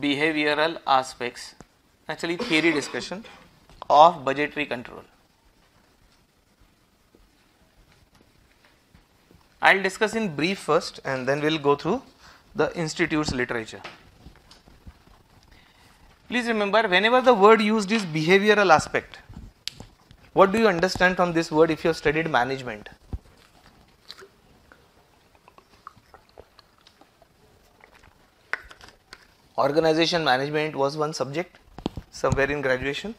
behavioral aspects, actually theory discussion of budgetary control. I will discuss in brief first and then we will go through the institute's literature. Please remember whenever the word used is behavioral aspect, what do you understand from this word if you have studied management? Organization management was one subject somewhere in graduation.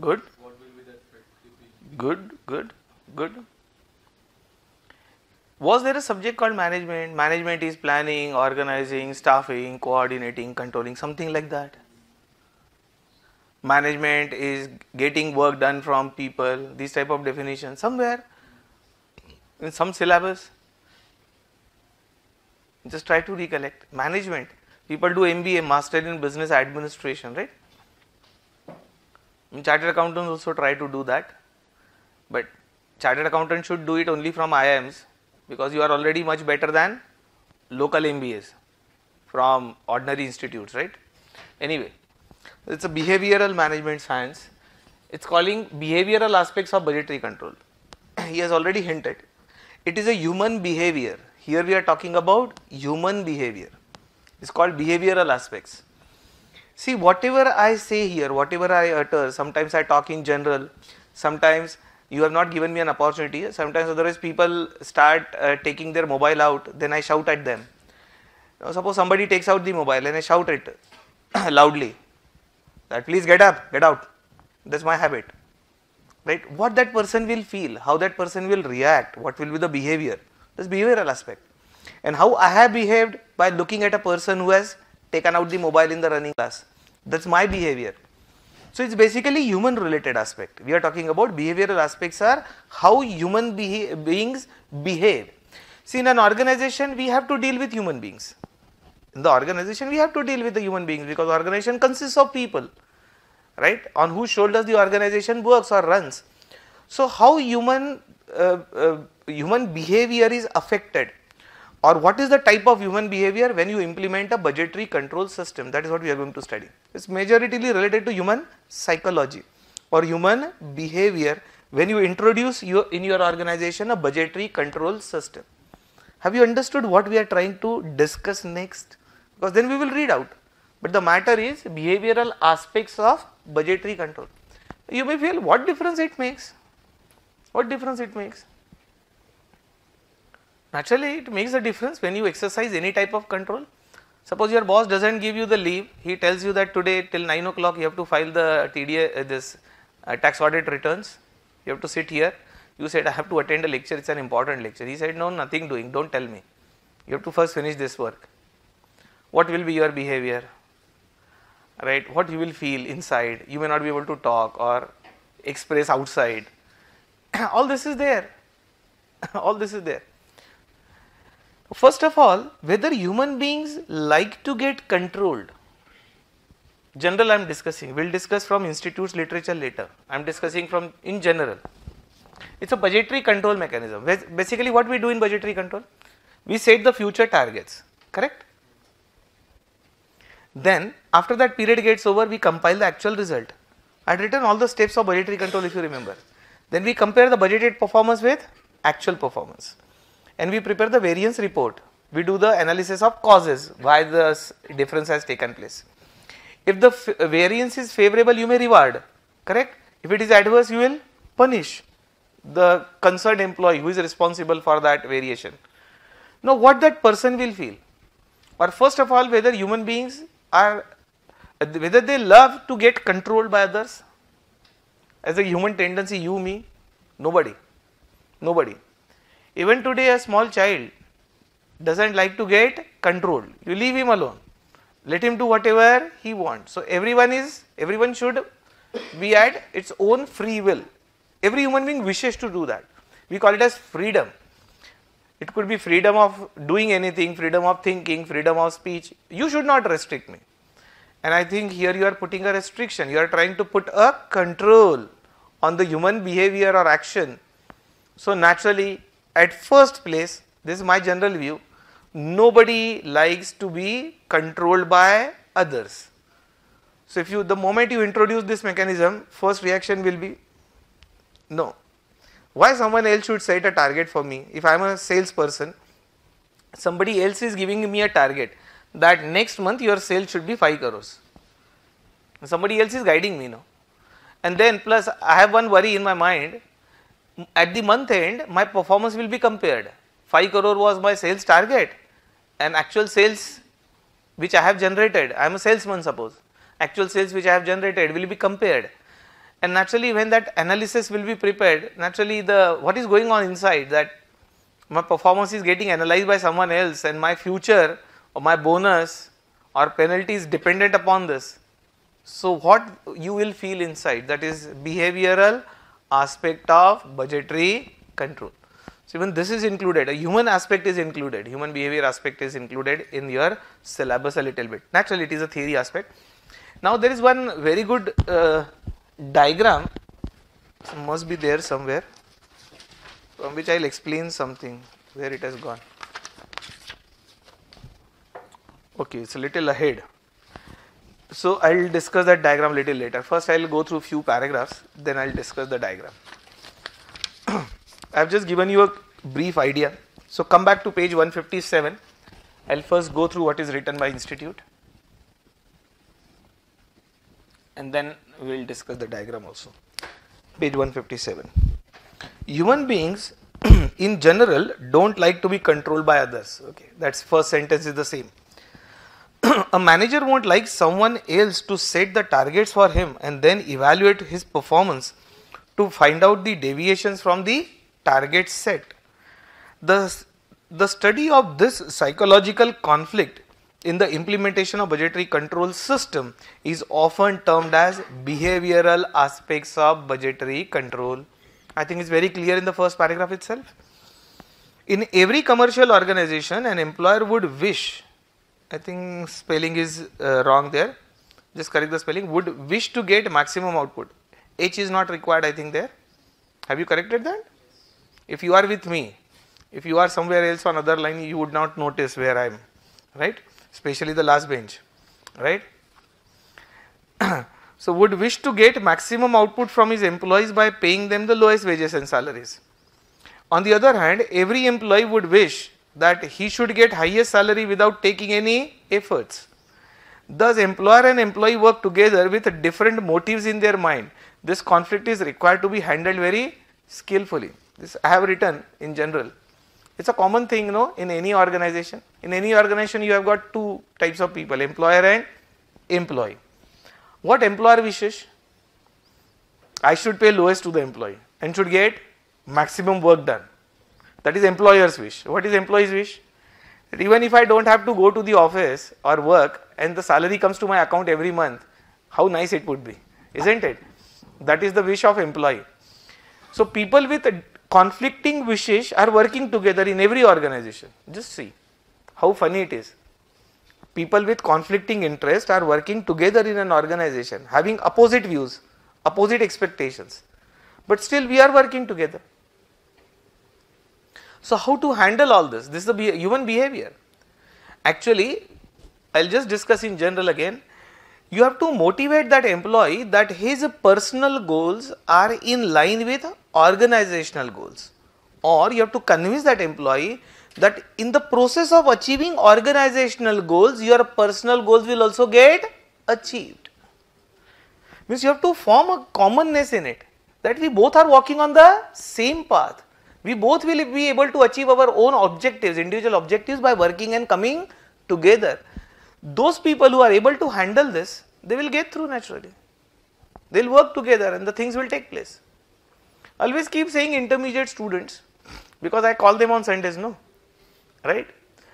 Good, good, good, good. Was there a subject called management? Management is planning, organizing, staffing, coordinating, controlling, something like that. Management is getting work done from people, this type of definition somewhere in some syllabus. Just try to recollect. Management. People do MBA, Master in Business Administration, right? Chartered accountants also try to do that. But chartered accountant should do it only from IIMs because you are already much better than local MBAs from ordinary institutes, right? Anyway, it's a behavioral management science. It's calling behavioral aspects of budgetary control. he has already hinted. It is a human behavior. Here we are talking about human behavior. It's called behavioral aspects. See, whatever I say here, whatever I utter, sometimes I talk in general, sometimes you have not given me an opportunity, sometimes otherwise people start uh, taking their mobile out, then I shout at them. Now, suppose somebody takes out the mobile and I shout it loudly that please get up, get out. That's my habit. Right? What that person will feel, how that person will react, what will be the behavior. That's behavioral aspect. And how I have behaved by looking at a person who has taken out the mobile in the running class. That's my behavior. So it's basically human related aspect. We are talking about behavioral aspects are how human beha beings behave. See in an organization we have to deal with human beings. In the organization we have to deal with the human beings because organization consists of people right on whose shoulders the organization works or runs. So how human uh, uh, human behavior is affected or what is the type of human behavior when you implement a budgetary control system that is what we are going to study. It is majoritarily related to human psychology or human behavior when you introduce your, in your organization a budgetary control system. Have you understood what we are trying to discuss next? Because then we will read out. But the matter is behavioral aspects of budgetary control. You may feel what difference it makes? What difference it makes? Naturally, it makes a difference when you exercise any type of control. Suppose your boss doesn't give you the leave, he tells you that today till 9 o'clock you have to file the TDA, uh, this uh, tax audit returns, you have to sit here. You said, I have to attend a lecture, it's an important lecture. He said, no, nothing doing, don't tell me. You have to first finish this work. What will be your behavior? Right? What you will feel inside? You may not be able to talk or express outside. All this is there. All this is there. First of all, whether human beings like to get controlled. General I am discussing, we will discuss from institutes literature later. I am discussing from in general. It's a budgetary control mechanism. Basically what we do in budgetary control? We set the future targets, correct? Then after that period gets over, we compile the actual result. I had written all the steps of budgetary control if you remember. Then we compare the budgeted performance with actual performance and we prepare the variance report. We do the analysis of causes why the difference has taken place. If the variance is favorable, you may reward, correct? If it is adverse, you will punish the concerned employee who is responsible for that variation. Now, what that person will feel, or first of all, whether human beings are, whether they love to get controlled by others, as a human tendency, you, me, nobody, nobody. Even today a small child doesn't like to get controlled. You leave him alone. Let him do whatever he wants. So everyone is, everyone should be at its own free will. Every human being wishes to do that. We call it as freedom. It could be freedom of doing anything, freedom of thinking, freedom of speech. You should not restrict me. And I think here you are putting a restriction. You are trying to put a control on the human behavior or action. So naturally at first place, this is my general view, nobody likes to be controlled by others. So if you, the moment you introduce this mechanism, first reaction will be no. Why someone else should set a target for me? If I am a salesperson, somebody else is giving me a target that next month your sales should be 5 crores. Somebody else is guiding me now. And then plus I have one worry in my mind, at the month end my performance will be compared. 5 crore was my sales target and actual sales which I have generated, I am a salesman suppose, actual sales which I have generated will be compared and naturally when that analysis will be prepared, naturally the what is going on inside that my performance is getting analyzed by someone else and my future or my bonus or penalty is dependent upon this. So what you will feel inside that is behavioral aspect of budgetary control. So even this is included, a human aspect is included, human behavior aspect is included in your syllabus a little bit. Naturally it is a theory aspect. Now there is one very good uh, diagram must be there somewhere from which I will explain something where it has gone. Okay, it's a little ahead. So I will discuss that diagram little later. First I will go through a few paragraphs, then I will discuss the diagram. I have just given you a brief idea. So come back to page 157. I will first go through what is written by institute and then we will discuss the diagram also. Page 157. Human beings in general don't like to be controlled by others. Okay, that's first sentence is the same. a manager won't like someone else to set the targets for him and then evaluate his performance to find out the deviations from the target set. The, the study of this psychological conflict in the implementation of budgetary control system is often termed as behavioral aspects of budgetary control. I think it's very clear in the first paragraph itself. In every commercial organization, an employer would wish, I think spelling is uh, wrong there, just correct the spelling, would wish to get maximum output. H is not required, I think there. Have you corrected that? If you are with me, if you are somewhere else on other line, you would not notice where I am, right? Especially the last bench, right? so would wish to get maximum output from his employees by paying them the lowest wages and salaries. On the other hand, every employee would wish that he should get highest salary without taking any efforts. Thus, employer and employee work together with different motives in their mind. This conflict is required to be handled very skillfully. This I have written in general. It's a common thing, know, in any organization. In any organization, you have got two types of people, employer and employee. What employer wishes? I should pay lowest to the employee and should get maximum work done. That is employer's wish. What is employee's wish? That even if I don't have to go to the office or work and the salary comes to my account every month, how nice it would be, isn't it? That is the wish of employee. So people with conflicting wishes are working together in every organization. Just see how funny it is. People with conflicting interests are working together in an organization, having opposite views, opposite expectations, but still we are working together. So, how to handle all this? This is the human behavior. Actually, I will just discuss in general again. You have to motivate that employee that his personal goals are in line with organizational goals. Or you have to convince that employee that in the process of achieving organizational goals your personal goals will also get achieved. Means you have to form a commonness in it that we both are walking on the same path. We both will be able to achieve our own objectives individual objectives by working and coming together those people who are able to handle this they will get through naturally they will work together and the things will take place always keep saying intermediate students because I call them on Sundays, no, right.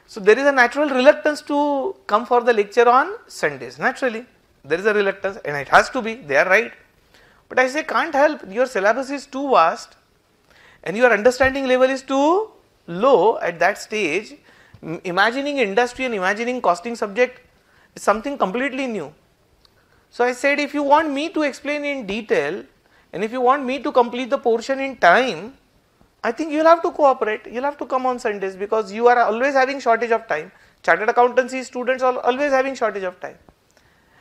So there is a natural reluctance to come for the lecture on Sundays, naturally there is a reluctance and it has to be, they are right. But I say can't help, your syllabus is too vast and your understanding level is too low at that stage. Imagining industry and imagining costing subject is something completely new. So I said if you want me to explain in detail, and if you want me to complete the portion in time, I think you'll have to cooperate. You'll have to come on Sundays because you are always having shortage of time. Chartered accountancy students are always having shortage of time.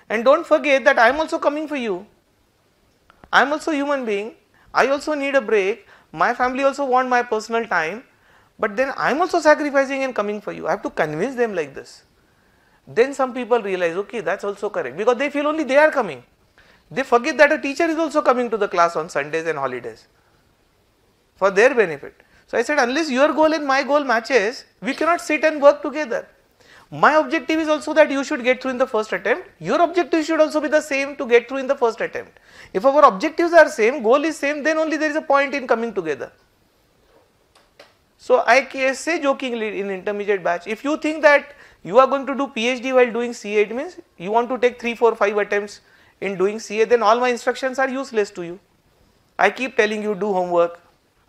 And don't forget that I am also coming for you. I am also human being. I also need a break. My family also want my personal time. But then I am also sacrificing and coming for you. I have to convince them like this. Then some people realize, okay, that's also correct because they feel only they are coming. They forget that a teacher is also coming to the class on Sundays and holidays for their benefit. So I said, unless your goal and my goal matches, we cannot sit and work together. My objective is also that you should get through in the first attempt. Your objective should also be the same to get through in the first attempt. If our objectives are same, goal is same, then only there is a point in coming together. So I say jokingly in intermediate batch, if you think that you are going to do PhD while doing CA, it means you want to take 3, 4, 5 attempts in doing CA, then all my instructions are useless to you. I keep telling you do homework,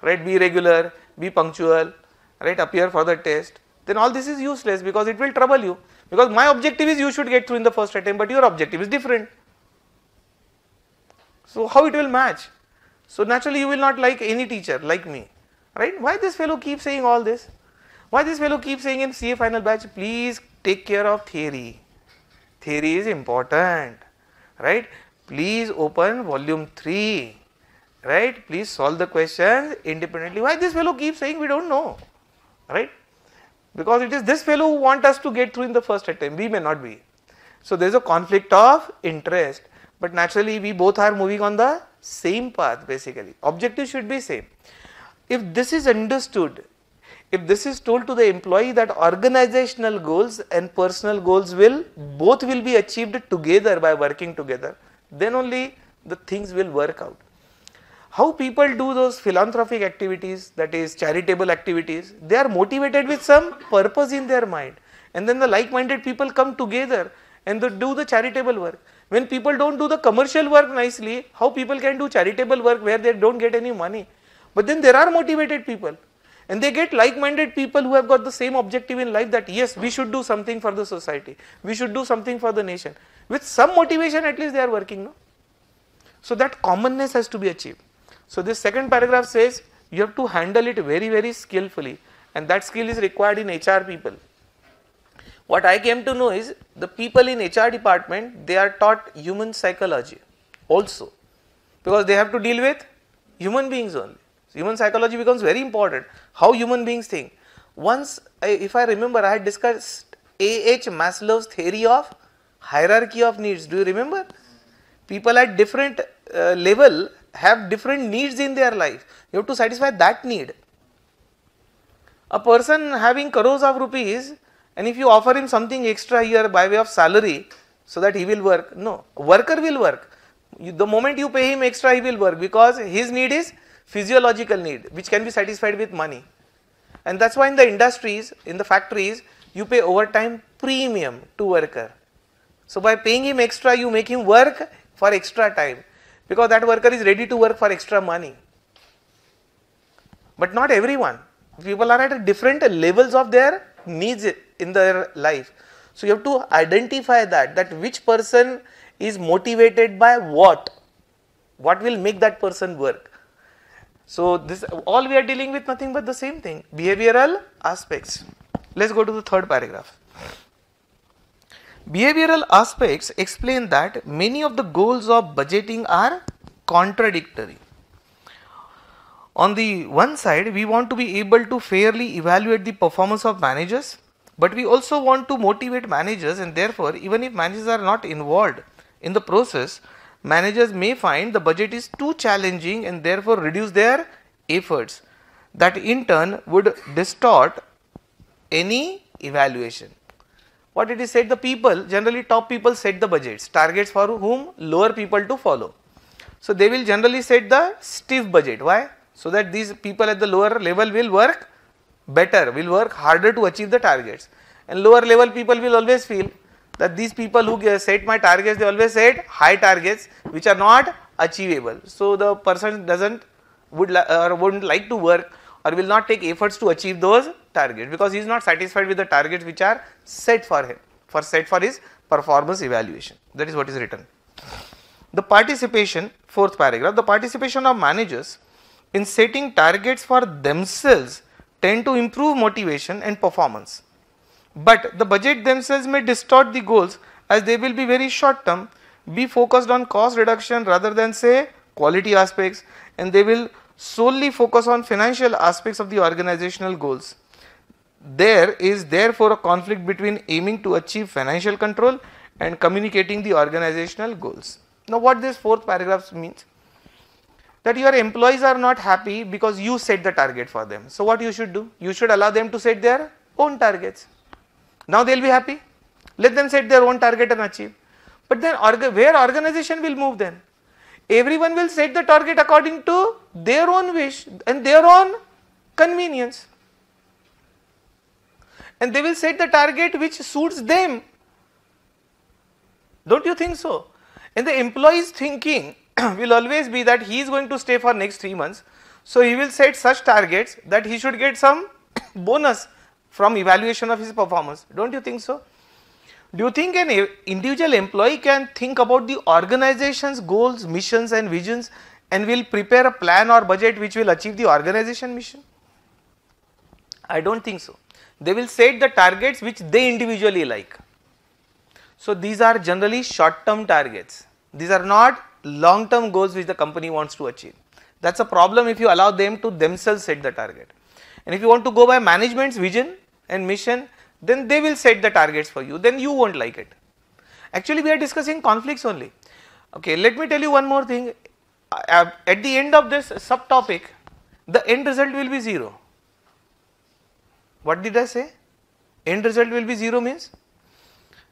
right, be regular, be punctual, right, appear for the test, then all this is useless because it will trouble you. Because my objective is you should get through in the first attempt, but your objective is different. So how it will match? So naturally you will not like any teacher like me, right? Why this fellow keeps saying all this? Why this fellow keeps saying in CA final batch, please take care of theory. Theory is important, right? Please open volume 3, right? Please solve the questions independently. Why this fellow keeps saying we don't know, right? because it is this fellow who want us to get through in the first attempt, we may not be. So there is a conflict of interest, but naturally we both are moving on the same path basically. Objective should be same. If this is understood, if this is told to the employee that organizational goals and personal goals will both will be achieved together by working together, then only the things will work out. How people do those philanthropic activities that is charitable activities they are motivated with some purpose in their mind. And then the like minded people come together and they do the charitable work. When people don't do the commercial work nicely how people can do charitable work where they don't get any money but then there are motivated people. And they get like minded people who have got the same objective in life that yes we should do something for the society. We should do something for the nation. With some motivation at least they are working no? So that commonness has to be achieved. So this second paragraph says you have to handle it very very skillfully. And that skill is required in HR people. What I came to know is the people in HR department they are taught human psychology also. Because they have to deal with human beings only. Human psychology becomes very important how human beings think. Once I, if I remember I had discussed A.H. Maslow's theory of hierarchy of needs do you remember? People at different uh, level have different needs in their life. You have to satisfy that need. A person having crores of rupees and if you offer him something extra here by way of salary so that he will work, no, worker will work. You, the moment you pay him extra he will work because his need is physiological need which can be satisfied with money. And that's why in the industries, in the factories, you pay overtime premium to worker. So by paying him extra, you make him work for extra time because that worker is ready to work for extra money. But not everyone. People are at different levels of their needs in their life. So you have to identify that, that which person is motivated by what, what will make that person work. So this all we are dealing with nothing but the same thing, behavioral aspects. Let's go to the third paragraph. Behavioral aspects explain that many of the goals of budgeting are contradictory. On the one side, we want to be able to fairly evaluate the performance of managers, but we also want to motivate managers, and therefore, even if managers are not involved in the process, managers may find the budget is too challenging and therefore reduce their efforts. That in turn would distort any evaluation. What it is said the people? Generally top people set the budgets. Targets for whom? Lower people to follow. So they will generally set the stiff budget. Why? So that these people at the lower level will work better will work harder to achieve the targets. And lower level people will always feel that these people who set my targets they always set high targets which are not achievable so the person doesn't would or wouldn't like to work or will not take efforts to achieve those targets because he is not satisfied with the targets which are set for him for set for his performance evaluation that is what is written. The participation fourth paragraph the participation of managers in setting targets for themselves tend to improve motivation and performance. But the budget themselves may distort the goals as they will be very short term, be focused on cost reduction rather than say quality aspects and they will solely focus on financial aspects of the organizational goals. There is therefore a conflict between aiming to achieve financial control and communicating the organizational goals. Now what this fourth paragraph means? That your employees are not happy because you set the target for them. So what you should do? You should allow them to set their own targets. Now they will be happy. Let them set their own target and achieve. But then orga where organization will move then? Everyone will set the target according to their own wish and their own convenience. And they will set the target which suits them. Don't you think so? And the employee's thinking will always be that he is going to stay for next 3 months. So he will set such targets that he should get some bonus from evaluation of his performance. Don't you think so? Do you think an individual employee can think about the organization's goals, missions and visions and will prepare a plan or budget which will achieve the organization mission? I don't think so. They will set the targets which they individually like. So these are generally short term targets. These are not long term goals which the company wants to achieve. That's a problem if you allow them to themselves set the target. And if you want to go by management's vision and mission, then they will set the targets for you, then you won't like it. Actually, we are discussing conflicts only. Okay, let me tell you one more thing. Uh, at the end of this subtopic, the end result will be 0. What did I say? End result will be 0 means?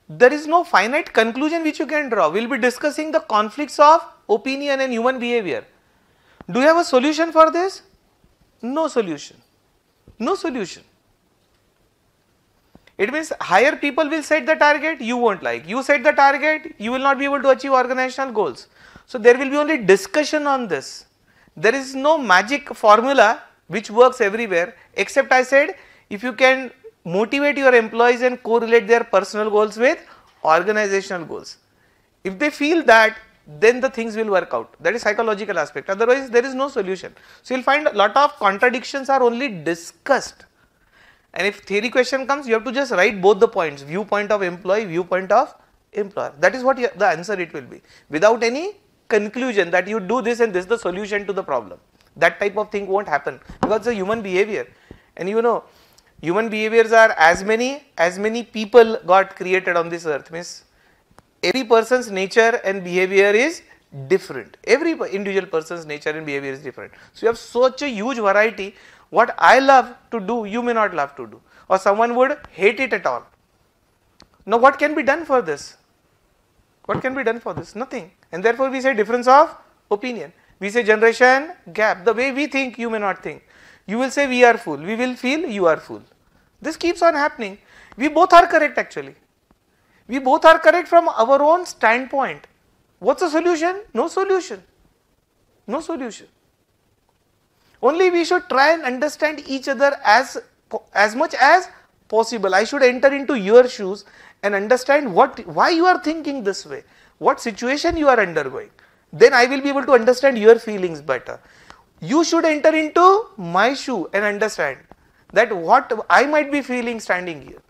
There is no finite conclusion which you can draw. We will be discussing the conflicts of opinion and human behavior. Do you have a solution for this? No solution. No solution. It means higher people will set the target, you won't like. You set the target, you will not be able to achieve organizational goals. So there will be only discussion on this. There is no magic formula which works everywhere except I said if you can motivate your employees and correlate their personal goals with organizational goals. If they feel that then the things will work out that is psychological aspect otherwise there is no solution. So you will find a lot of contradictions are only discussed and if theory question comes, you have to just write both the points, viewpoint of employee, viewpoint of employer. That is what the answer it will be. Without any conclusion that you do this and this is the solution to the problem. That type of thing won't happen. Because it's a human behavior. And you know human behaviors are as many as many people got created on this earth. Means every person's nature and behavior is different. Every individual person's nature and behavior is different. So you have such a huge variety what I love to do, you may not love to do, or someone would hate it at all. Now, what can be done for this? What can be done for this? Nothing. And therefore, we say difference of opinion. We say generation gap. The way we think, you may not think. You will say we are fool. We will feel you are fool. This keeps on happening. We both are correct actually. We both are correct from our own standpoint. What's the solution? No solution. No solution. Only we should try and understand each other as, as much as possible. I should enter into your shoes and understand what, why you are thinking this way, what situation you are undergoing. Then I will be able to understand your feelings better. You should enter into my shoe and understand that what I might be feeling standing here.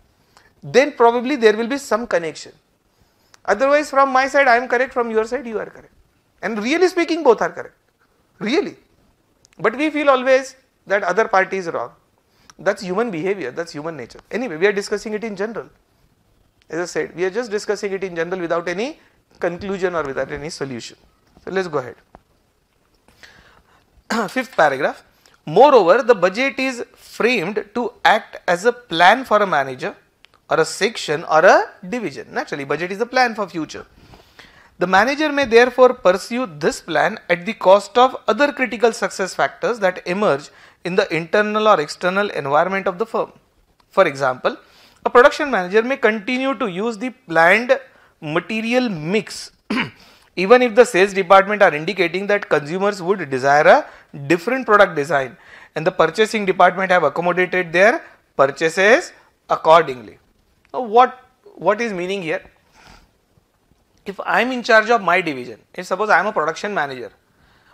Then probably there will be some connection. Otherwise from my side I am correct, from your side you are correct. And really speaking both are correct. Really. But we feel always that other party is wrong. That's human behavior, that's human nature. Anyway, we are discussing it in general. As I said, we are just discussing it in general without any conclusion or without any solution. So let's go ahead. Fifth paragraph. Moreover, the budget is framed to act as a plan for a manager or a section or a division. Naturally, budget is a plan for future. The manager may therefore pursue this plan at the cost of other critical success factors that emerge in the internal or external environment of the firm. For example, a production manager may continue to use the planned material mix even if the sales department are indicating that consumers would desire a different product design and the purchasing department have accommodated their purchases accordingly. Now what, what is meaning here? If I am in charge of my division, if suppose I am a production manager,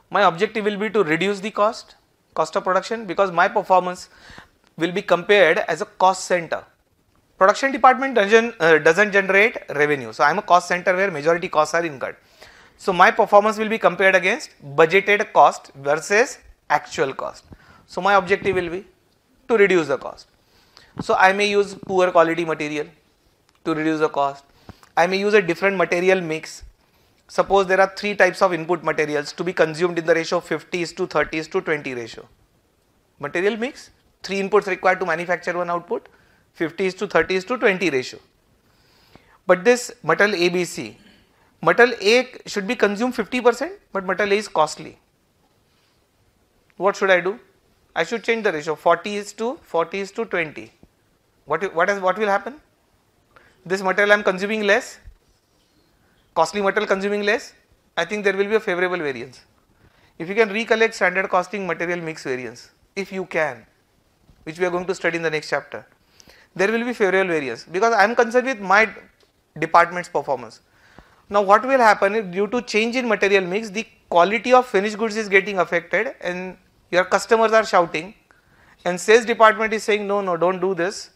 my objective will be to reduce the cost, Cost of production because my performance will be compared as a cost center. Production department doesn't, uh, doesn't generate revenue. So, I am a cost center where majority costs are incurred. So, my performance will be compared against budgeted cost versus actual cost. So, my objective will be to reduce the cost. So, I may use poor quality material to reduce the cost. I may use a different material mix. Suppose there are three types of input materials to be consumed in the ratio 50 is to 30 is to 20 ratio. Material mix, three inputs required to manufacture one output, 50 is to 30 is to 20 ratio. But this metal ABC, metal A should be consumed 50%, but metal A is costly. What should I do? I should change the ratio 40 is to 40 is to 20. What, what, is, what will happen? This material I am consuming less, costly material consuming less, I think there will be a favorable variance. If you can recollect standard costing material mix variance, if you can, which we are going to study in the next chapter, there will be favorable variance because I am concerned with my department's performance. Now what will happen is due to change in material mix, the quality of finished goods is getting affected and your customers are shouting and sales department is saying no, no, don't do this.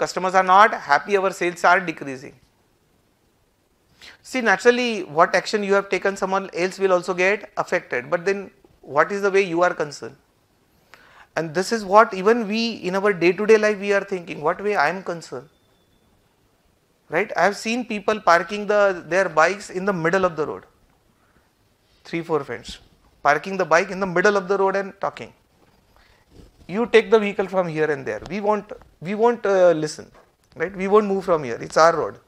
Customers are not happy, our sales are decreasing. See naturally what action you have taken someone else will also get affected. But then what is the way you are concerned? And this is what even we in our day to day life we are thinking what way I am concerned? Right? I have seen people parking the their bikes in the middle of the road. Three four friends parking the bike in the middle of the road and talking. You take the vehicle from here and there. We won't we won't uh, listen right? We won't move from here. It's our road.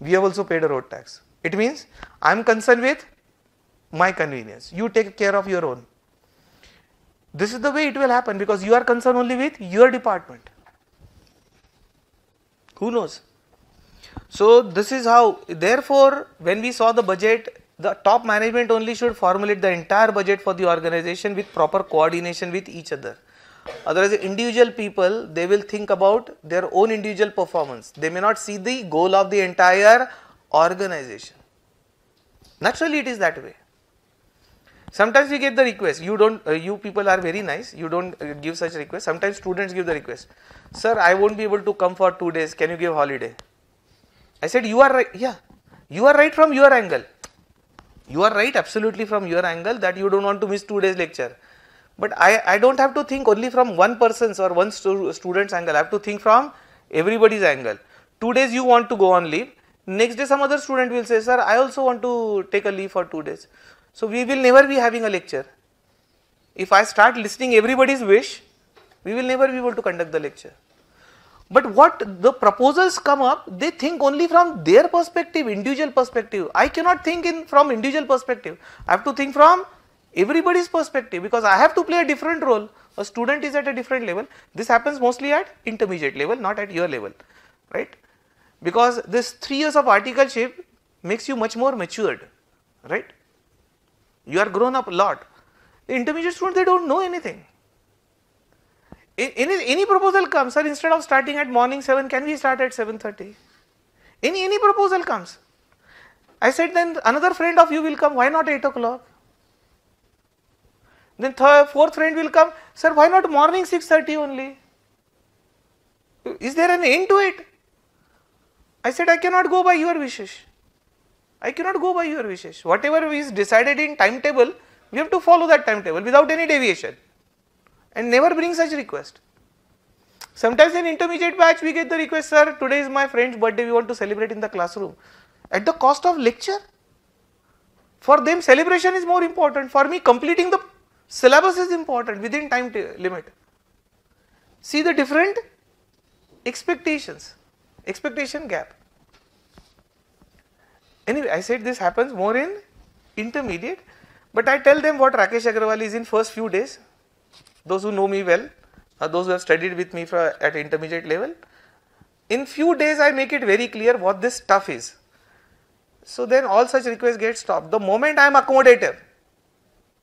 We have also paid a road tax. It means i am concerned with my convenience. You take care of your own. This is the way it will happen because you are concerned only with your department. Who knows? So this is how therefore when we saw the budget the top management only should formulate the entire budget for the organization with proper coordination with each other. Otherwise, individual people they will think about their own individual performance. They may not see the goal of the entire organization. Naturally, it is that way. Sometimes we get the request. You don't. Uh, you people are very nice. You don't uh, give such request. Sometimes students give the request. Sir, I won't be able to come for two days. Can you give holiday? I said you are right. Yeah, you are right from your angle you are right absolutely from your angle that you don't want to miss two days lecture. But I, I don't have to think only from one person's or one stu student's angle. I have to think from everybody's angle. Two days you want to go on leave. Next day some other student will say, sir, I also want to take a leave for two days. So we will never be having a lecture. If I start listening everybody's wish, we will never be able to conduct the lecture. But what the proposals come up, they think only from their perspective, individual perspective. I cannot think in from individual perspective. I have to think from everybody's perspective because I have to play a different role. A student is at a different level. This happens mostly at intermediate level, not at your level, right? Because this three years of articleship makes you much more matured, right? You are grown up a lot. The intermediate student, they don't know anything any, any proposal comes, sir, instead of starting at morning 7, can we start at 7.30? Any, any proposal comes. I said then another friend of you will come, why not 8 o'clock? Then third, fourth friend will come, sir, why not morning 6.30 only? Is there an end to it? I said, I cannot go by your wishes. I cannot go by your wishes. Whatever is decided in timetable, we have to follow that timetable without any deviation and never bring such request. Sometimes in intermediate batch we get the request, sir, today is my friend's birthday, we want to celebrate in the classroom. At the cost of lecture? For them celebration is more important, for me completing the syllabus is important within time limit. See the different expectations, expectation gap. Anyway, I said this happens more in intermediate, but I tell them what Rakesh Agrawal is in first few days, those who know me well, uh, those who have studied with me for, at intermediate level, in few days I make it very clear what this stuff is. So then all such requests get stopped. The moment I am accommodative,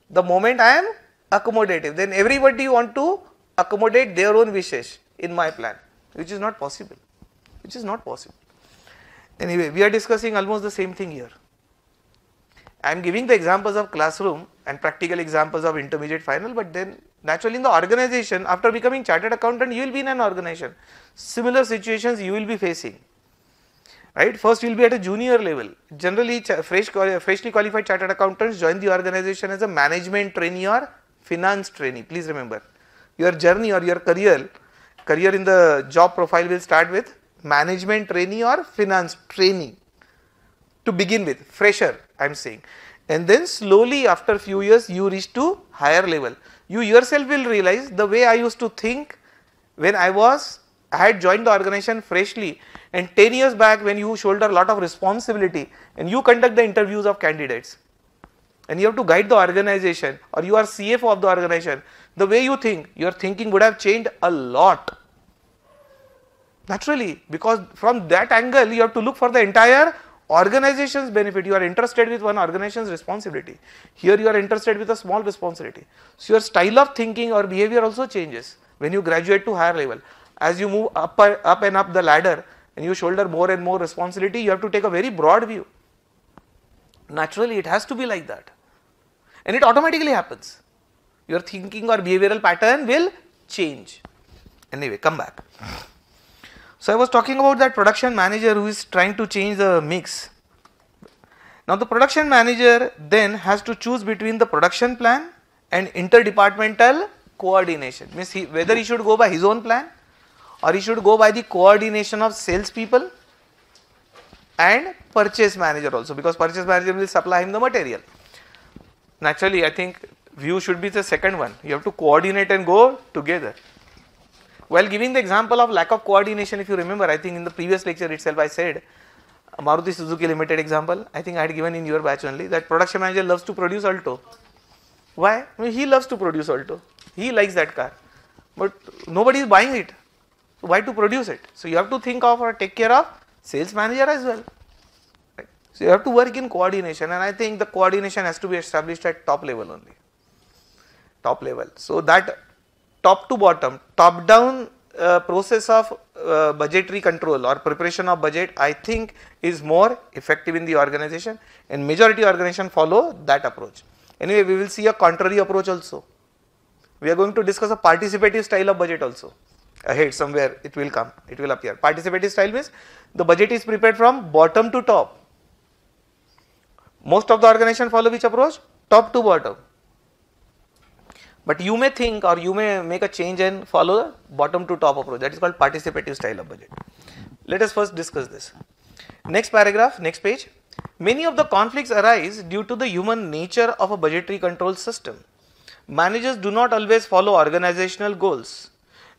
the moment I am accommodative, then everybody want to accommodate their own wishes in my plan, which is not possible, which is not possible. Anyway, we are discussing almost the same thing here. I am giving the examples of classroom and practical examples of intermediate final, but then naturally in the organization, after becoming chartered accountant, you will be in an organization. Similar situations you will be facing. Right? First, you will be at a junior level. Generally, fresh, freshly qualified chartered accountants join the organization as a management trainee or finance trainee. Please remember, your journey or your career, career in the job profile will start with management trainee or finance trainee to begin with, fresher I am saying. And then slowly after few years you reach to higher level. You yourself will realize the way I used to think when I was, I had joined the organization freshly and 10 years back when you shoulder a lot of responsibility and you conduct the interviews of candidates and you have to guide the organization or you are CFO of the organization, the way you think, your thinking would have changed a lot. Naturally, because from that angle you have to look for the entire organization's benefit, you are interested with one organization's responsibility. Here you are interested with a small responsibility. So your style of thinking or behavior also changes when you graduate to higher level. As you move up, up and up the ladder and you shoulder more and more responsibility, you have to take a very broad view. Naturally, it has to be like that. And it automatically happens. Your thinking or behavioral pattern will change. Anyway, come back. So I was talking about that production manager who is trying to change the mix. Now the production manager then has to choose between the production plan and interdepartmental coordination. Means he, whether he should go by his own plan or he should go by the coordination of salespeople and purchase manager also because purchase manager will supply him the material. Naturally, I think view should be the second one. You have to coordinate and go together. While giving the example of lack of coordination, if you remember, I think in the previous lecture itself I said, uh, Maruti Suzuki Limited example, I think I had given in your batch only, that production manager loves to produce Alto. Why? I mean, he loves to produce Alto. He likes that car. But nobody is buying it. Why to produce it? So you have to think of or take care of sales manager as well. So you have to work in coordination and I think the coordination has to be established at top level only. Top level. So that top to bottom, top down uh, process of uh, budgetary control or preparation of budget I think is more effective in the organization and majority organization follow that approach. Anyway, we will see a contrary approach also. We are going to discuss a participative style of budget also. Ahead somewhere it will come, it will appear. Participative style means the budget is prepared from bottom to top. Most of the organization follow which approach? Top to bottom. But you may think or you may make a change and follow the bottom to top approach that is called participative style of budget. Let us first discuss this. Next paragraph, next page. Many of the conflicts arise due to the human nature of a budgetary control system. Managers do not always follow organizational goals.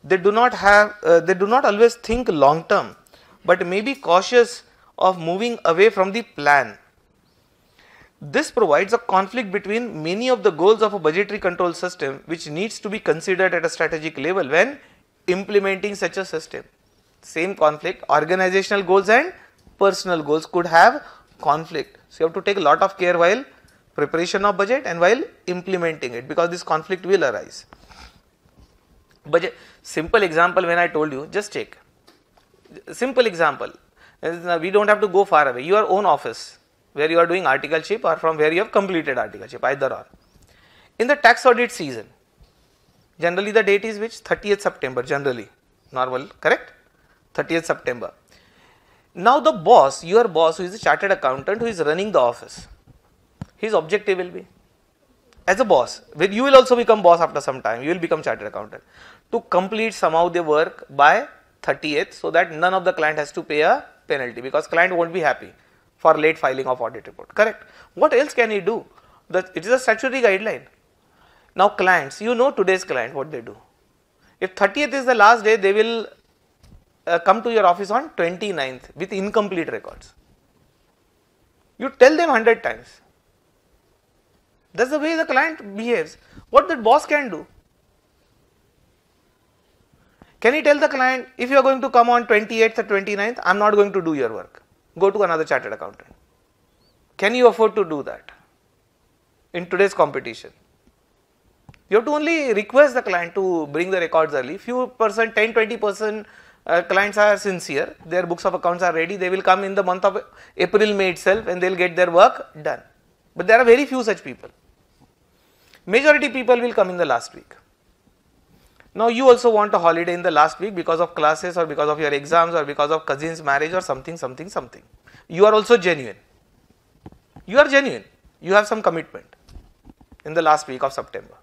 They do not have, uh, they do not always think long term, but may be cautious of moving away from the plan this provides a conflict between many of the goals of a budgetary control system which needs to be considered at a strategic level when implementing such a system. Same conflict, organizational goals and personal goals could have conflict. So, you have to take a lot of care while preparation of budget and while implementing it because this conflict will arise. Budget, simple example when I told you, just check. Simple example, uh, we do not have to go far away, your own office where you are doing articleship or from where you have completed articleship either or. In the tax audit season, generally the date is which 30th September generally normal correct 30th September. Now the boss your boss who is a chartered accountant who is running the office his objective will be as a boss you will also become boss after some time you will become chartered accountant to complete somehow the work by 30th so that none of the client has to pay a penalty because client won't be happy for late filing of audit report, correct. What else can he do? The, it is a statutory guideline. Now clients, you know today's client what they do. If 30th is the last day, they will uh, come to your office on 29th with incomplete records. You tell them 100 times. That's the way the client behaves. What the boss can do? Can he tell the client, if you are going to come on 28th or 29th, I am not going to do your work go to another chartered accountant. Can you afford to do that in today's competition? You have to only request the client to bring the records early. Few percent, 10 20 percent uh, clients are sincere, their books of accounts are ready, they will come in the month of April, May itself and they will get their work done. But there are very few such people. Majority people will come in the last week. Now you also want a holiday in the last week because of classes or because of your exams or because of cousin's marriage or something, something, something. You are also genuine. You are genuine. You have some commitment in the last week of September.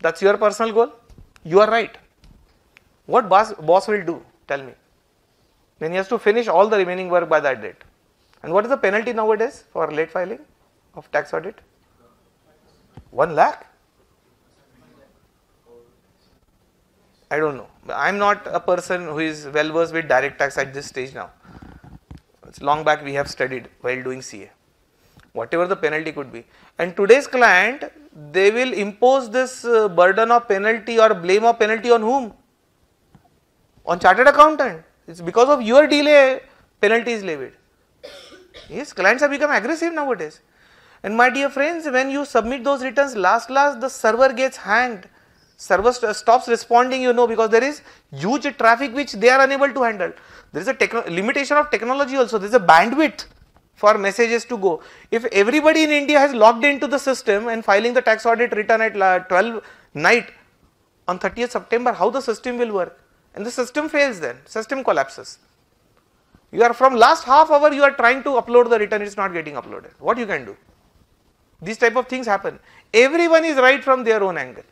That's your personal goal. You are right. What boss, boss will do? Tell me. Then he has to finish all the remaining work by that date. And what is the penalty nowadays for late filing of tax audit? 1 lakh? I don't know. I am not a person who is well versed with direct tax at this stage now. It's long back we have studied while doing CA. Whatever the penalty could be. And today's client, they will impose this uh, burden of penalty or blame of penalty on whom? On chartered accountant. It's because of your delay, penalty is levied. Yes, clients have become aggressive nowadays. And my dear friends, when you submit those returns, last last the server gets hanged. Server st stops responding, you know, because there is huge traffic which they are unable to handle. There is a limitation of technology also. There is a bandwidth for messages to go. If everybody in India has logged into the system and filing the tax audit return at uh, 12 night on 30th September, how the system will work? And the system fails then, system collapses. You are from last half hour you are trying to upload the return, it is not getting uploaded. What you can do? These type of things happen. Everyone is right from their own angle.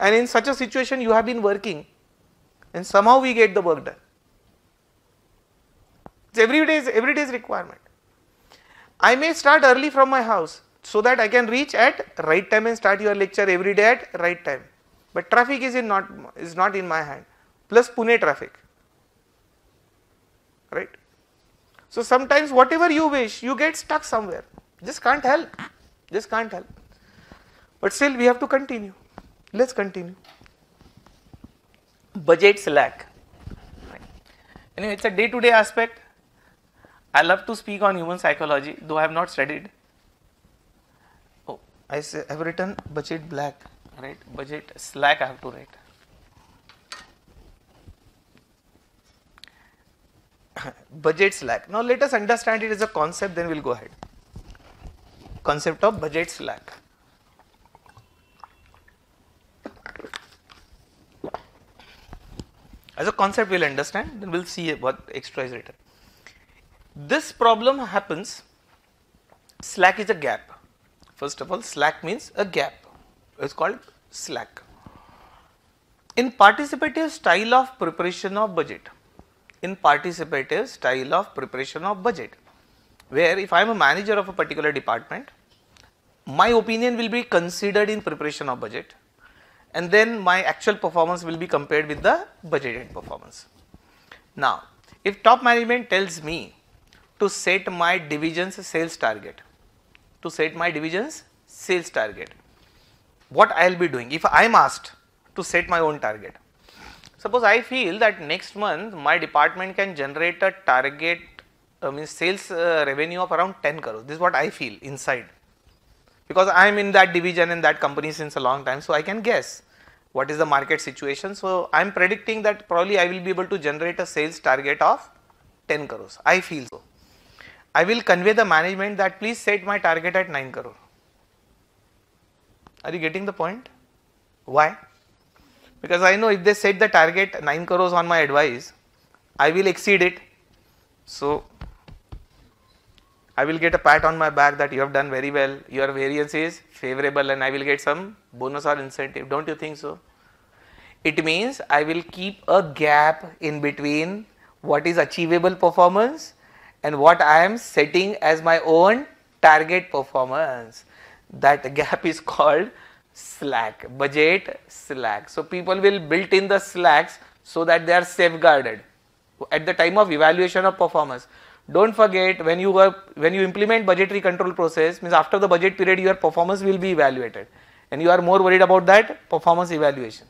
And in such a situation you have been working and somehow we get the work done. It's every day's every day's requirement. I may start early from my house so that I can reach at right time and start your lecture every day at right time. But traffic is in not is not in my hand. Plus Pune traffic. Right? So sometimes whatever you wish, you get stuck somewhere. Just can't help. Just can't help. But still we have to continue. Let's continue. Budget slack. Anyway, it's a day to day aspect. I love to speak on human psychology, though I have not studied. Oh, I say I have written budget black, right? Budget slack I have to write. budget slack. Now let us understand it as a concept, then we'll go ahead. Concept of budget slack. As a concept we'll understand, then we'll see what extra is written. This problem happens, slack is a gap. First of all, slack means a gap. It's called slack. In participative style of preparation of budget, in participative style of preparation of budget, where if I am a manager of a particular department, my opinion will be considered in preparation of budget and then my actual performance will be compared with the budgeted performance. Now, if top management tells me to set my division's sales target, to set my division's sales target, what I will be doing if I am asked to set my own target. Suppose I feel that next month my department can generate a target uh, means sales uh, revenue of around 10 crores. This is what I feel inside because I am in that division in that company since a long time. So, I can guess what is the market situation. So, I am predicting that probably I will be able to generate a sales target of 10 crores. I feel so. I will convey the management that please set my target at 9 crore. Are you getting the point? Why? Because I know if they set the target 9 crores on my advice, I will exceed it. So, I will get a pat on my back that you have done very well, your variance is favorable and I will get some bonus or incentive. Don't you think so? It means I will keep a gap in between what is achievable performance and what I am setting as my own target performance. That gap is called slack, budget slack. So, people will build in the slacks so that they are safeguarded at the time of evaluation of performance. Don't forget when you work, when you implement budgetary control process means after the budget period your performance will be evaluated and you are more worried about that performance evaluation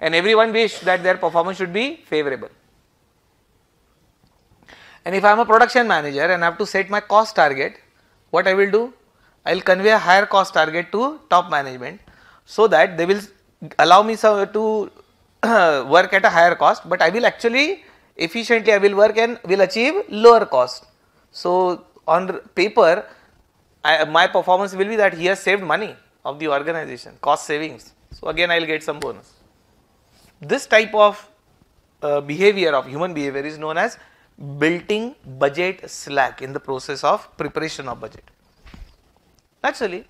and everyone wish that their performance should be favorable. And if I am a production manager and I have to set my cost target, what I will do? I will convey a higher cost target to top management so that they will allow me to work at a higher cost, but I will actually efficiently I will work and will achieve lower cost. So, on paper I, my performance will be that he has saved money of the organization, cost savings. So again, I will get some bonus. This type of uh, behavior of human behavior is known as building budget slack in the process of preparation of budget. Naturally,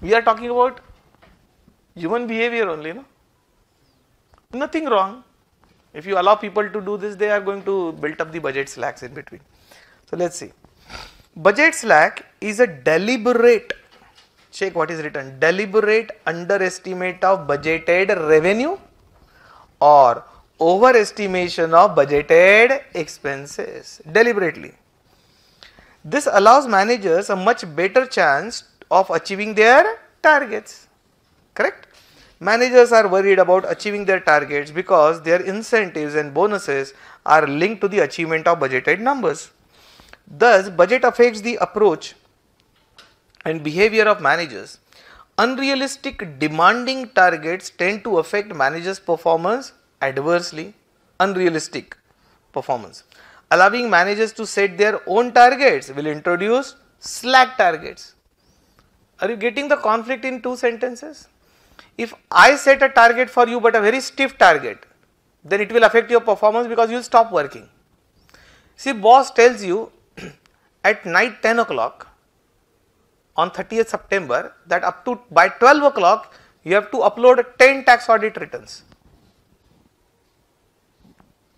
we are talking about human behavior only, no? Nothing wrong. If you allow people to do this, they are going to build up the budget slacks in between. So let's see. Budget slack is a deliberate, check what is written, deliberate underestimate of budgeted revenue or overestimation of budgeted expenses deliberately. This allows managers a much better chance of achieving their targets. Correct? Managers are worried about achieving their targets because their incentives and bonuses are linked to the achievement of budgeted numbers. Thus, budget affects the approach and behavior of managers. Unrealistic demanding targets tend to affect managers' performance adversely. Unrealistic performance. Allowing managers to set their own targets will introduce slack targets. Are you getting the conflict in two sentences? If I set a target for you but a very stiff target, then it will affect your performance because you will stop working. See, boss tells you at night 10 o'clock on 30th September that up to by 12 o'clock you have to upload 10 tax audit returns.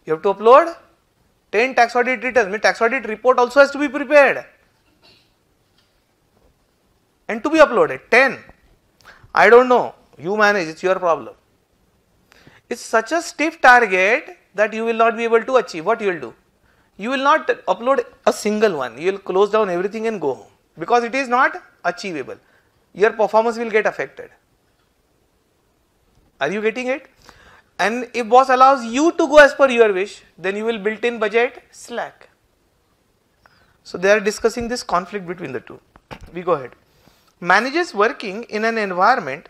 You have to upload 10 tax audit returns, mean tax audit report also has to be prepared and to be uploaded 10. I don't know, you manage, it's your problem. It's such a stiff target that you will not be able to achieve. What you will do? You will not upload a single one, you will close down everything and go home because it is not achievable. Your performance will get affected. Are you getting it? And if boss allows you to go as per your wish, then you will built in budget slack. So they are discussing this conflict between the two. We go ahead. Managers working in an environment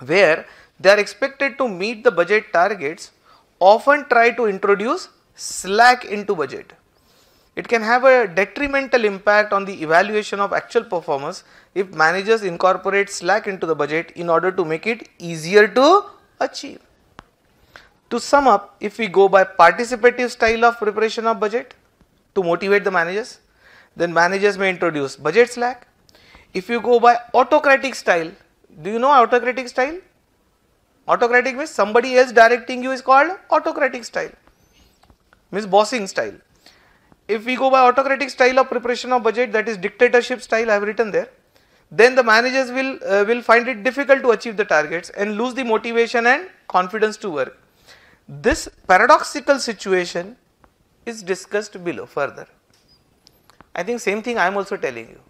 where they are expected to meet the budget targets often try to introduce slack into budget. It can have a detrimental impact on the evaluation of actual performance if managers incorporate slack into the budget in order to make it easier to achieve. To sum up, if we go by participative style of preparation of budget to motivate the managers, then managers may introduce budget slack. If you go by autocratic style, do you know autocratic style? Autocratic means somebody else directing you is called autocratic style, means bossing style. If we go by autocratic style of preparation of budget, that is dictatorship style, I have written there, then the managers will uh, will find it difficult to achieve the targets and lose the motivation and confidence to work. This paradoxical situation is discussed below further. I think same thing I am also telling you.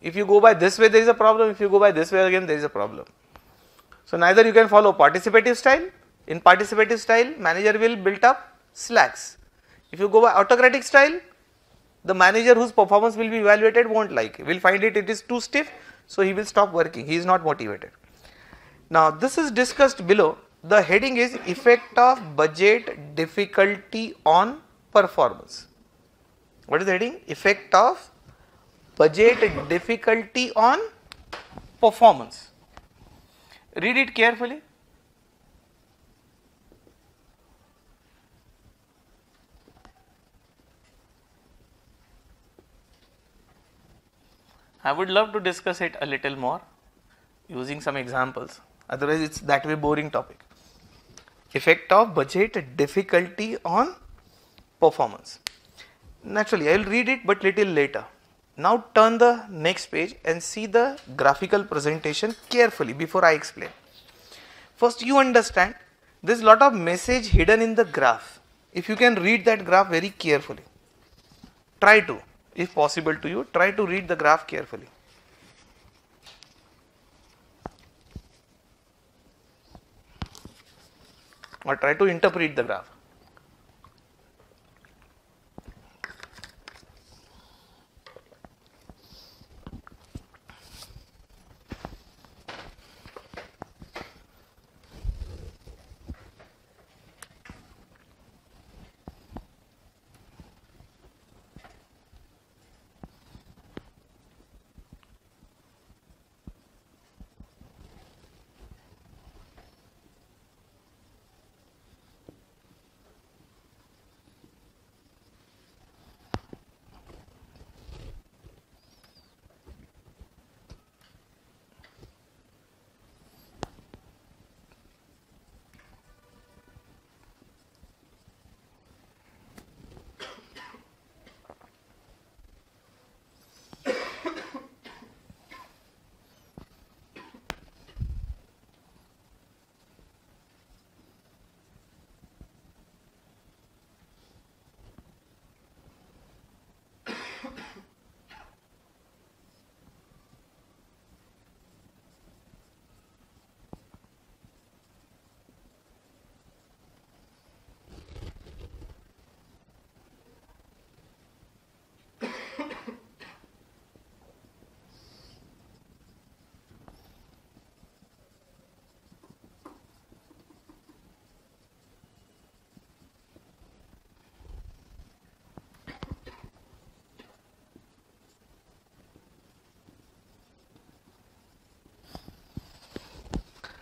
If you go by this way there is a problem, if you go by this way again there is a problem. So neither you can follow participative style, in participative style manager will build up slacks. If you go by autocratic style, the manager whose performance will be evaluated won't like, will find it it is too stiff, so he will stop working, he is not motivated. Now this is discussed below the heading is effect of budget difficulty on performance. What is the heading? Effect of budget difficulty on performance. Read it carefully. I would love to discuss it a little more using some examples otherwise it's that way boring topic effect of budget difficulty on performance naturally i will read it but little later now turn the next page and see the graphical presentation carefully before i explain. First you understand there's a lot of message hidden in the graph. If you can read that graph very carefully try to if possible to you try to read the graph carefully. Or try to interpret the graph.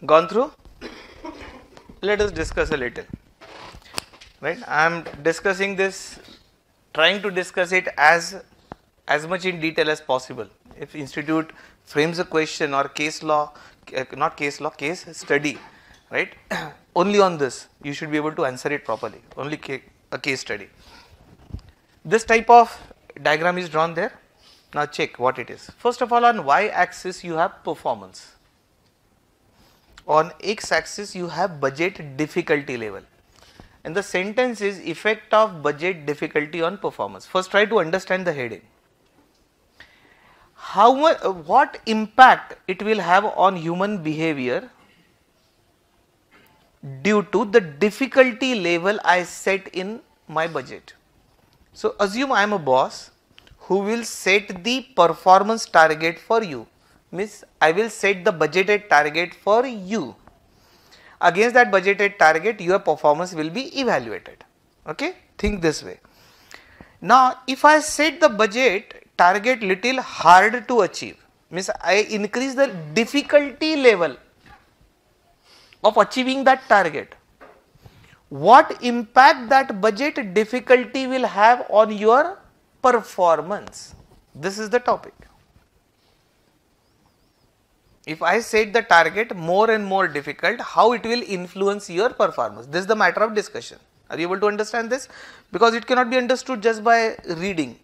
Gone through? Let us discuss a little. Right? I am discussing this, trying to discuss it as as much in detail as possible. If institute frames a question or case law, uh, not case law, case study, right? Only on this you should be able to answer it properly. Only ca a case study. This type of diagram is drawn there. Now check what it is. First of all on y axis you have performance. On x axis you have budget difficulty level and the sentence is effect of budget difficulty on performance. First try to understand the heading. How much, uh, what impact it will have on human behavior due to the difficulty level I set in my budget. So assume I am a boss who will set the performance target for you means I will set the budgeted target for you. Against that budgeted target your performance will be evaluated. Okay, think this way. Now if I set the budget target little hard to achieve means I increase the difficulty level of achieving that target what impact that budget difficulty will have on your performance this is the topic if I set the target more and more difficult how it will influence your performance? This is the matter of discussion. Are you able to understand this? Because it cannot be understood just by reading.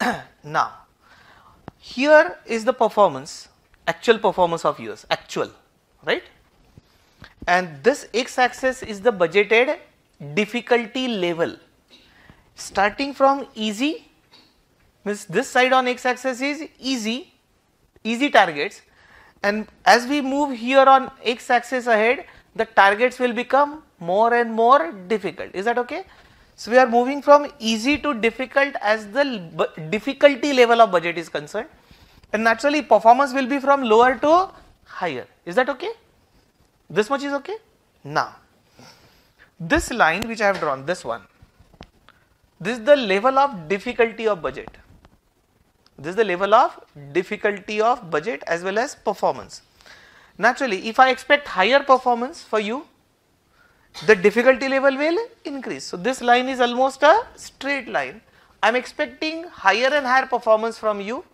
Now here is the performance actual performance of yours actual right? And this x axis is the budgeted difficulty level. Starting from easy means this side on x axis is easy easy targets and as we move here on x axis ahead the targets will become more and more difficult. Is that okay? So we are moving from easy to difficult as the difficulty level of budget is concerned. And naturally performance will be from lower to higher. Is that okay? This much is okay? Now, this line which I have drawn, this one, this is the level of difficulty of budget. This is the level of difficulty of budget as well as performance. Naturally, if I expect higher performance for you, the difficulty level will increase. So, this line is almost a straight line. I am expecting higher and higher performance from you,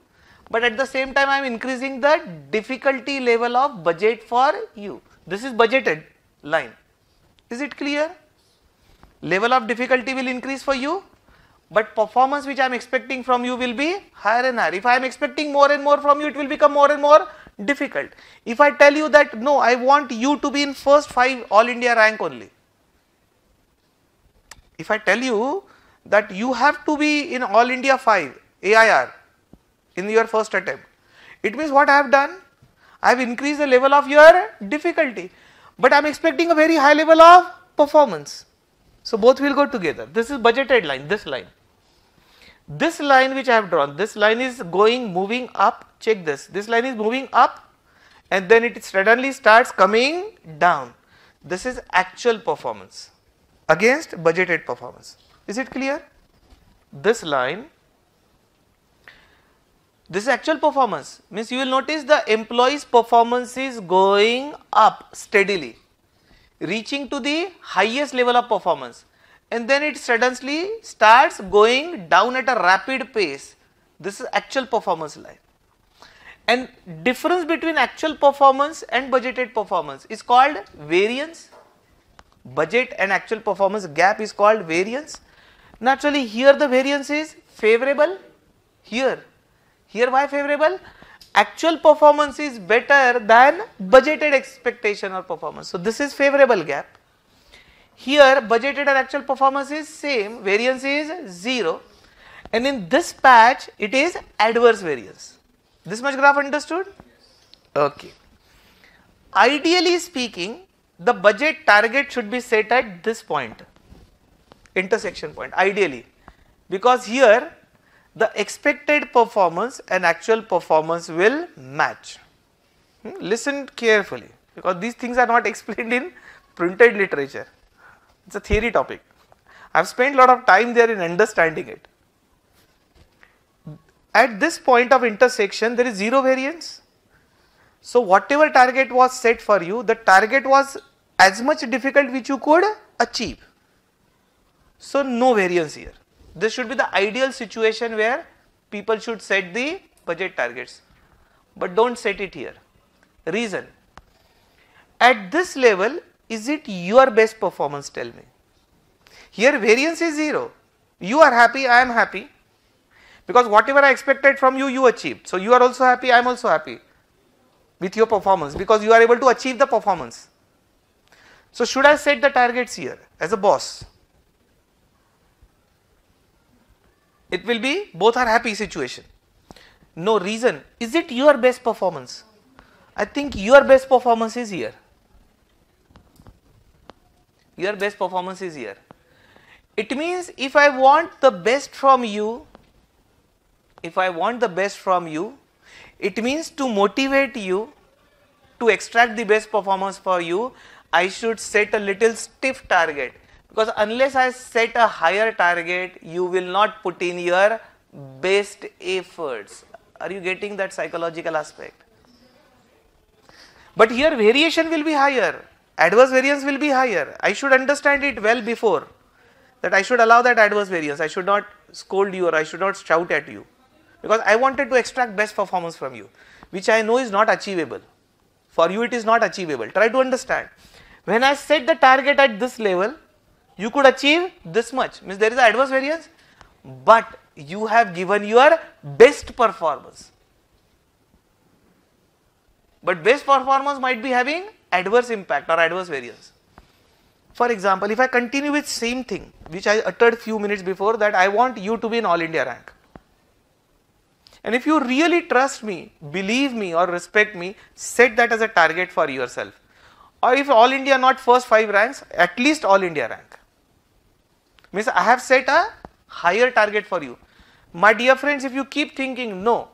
but at the same time I am increasing the difficulty level of budget for you. This is budgeted line. Is it clear? Level of difficulty will increase for you, but performance which I am expecting from you will be higher and higher. If I am expecting more and more from you, it will become more and more difficult. If I tell you that no, I want you to be in first 5 all India rank only. If I tell you that you have to be in all India 5 AIR in your first attempt, it means what I have done? I have increased the level of your difficulty, but I am expecting a very high level of performance. So both will go together. This is budgeted line, this line. This line which I have drawn, this line is going moving up, check this, this line is moving up and then it suddenly starts coming down. This is actual performance against budgeted performance. Is it clear? This line this is actual performance means you will notice the employee's performance is going up steadily reaching to the highest level of performance and then it suddenly starts going down at a rapid pace. This is actual performance line. And difference between actual performance and budgeted performance is called variance. Budget and actual performance gap is called variance. Naturally here the variance is favorable, here here why favorable? Actual performance is better than budgeted expectation or performance. So this is favorable gap. Here budgeted and actual performance is same, variance is 0 and in this patch it is adverse variance. This much graph understood? Okay. Ideally speaking, the budget target should be set at this point, intersection point, ideally, because here the expected performance and actual performance will match. Hmm? Listen carefully because these things are not explained in printed literature. It's a theory topic. I've spent a lot of time there in understanding it. At this point of intersection, there is zero variance. So whatever target was set for you, the target was as much difficult which you could achieve. So no variance here. This should be the ideal situation where people should set the budget targets, but don't set it here. Reason, at this level is it your best performance tell me. Here variance is 0, you are happy, I am happy because whatever I expected from you, you achieved. So you are also happy, I am also happy with your performance because you are able to achieve the performance. So should I set the targets here as a boss? It will be both are happy situation. No reason. Is it your best performance? I think your best performance is here. Your best performance is here. It means if I want the best from you, if I want the best from you, it means to motivate you to extract the best performance for you, I should set a little stiff target because unless I set a higher target, you will not put in your best efforts. Are you getting that psychological aspect? But here variation will be higher, adverse variance will be higher. I should understand it well before that I should allow that adverse variance. I should not scold you or I should not shout at you because I wanted to extract best performance from you, which I know is not achievable. For you, it is not achievable. Try to understand. When I set the target at this level, you could achieve this much, means there is adverse variance, but you have given your best performance. But best performance might be having adverse impact or adverse variance. For example, if I continue with same thing which I uttered few minutes before that I want you to be in all India rank. And if you really trust me, believe me or respect me, set that as a target for yourself. Or if all India not first 5 ranks, at least all India rank. Means I have set a higher target for you. My dear friends, if you keep thinking, no,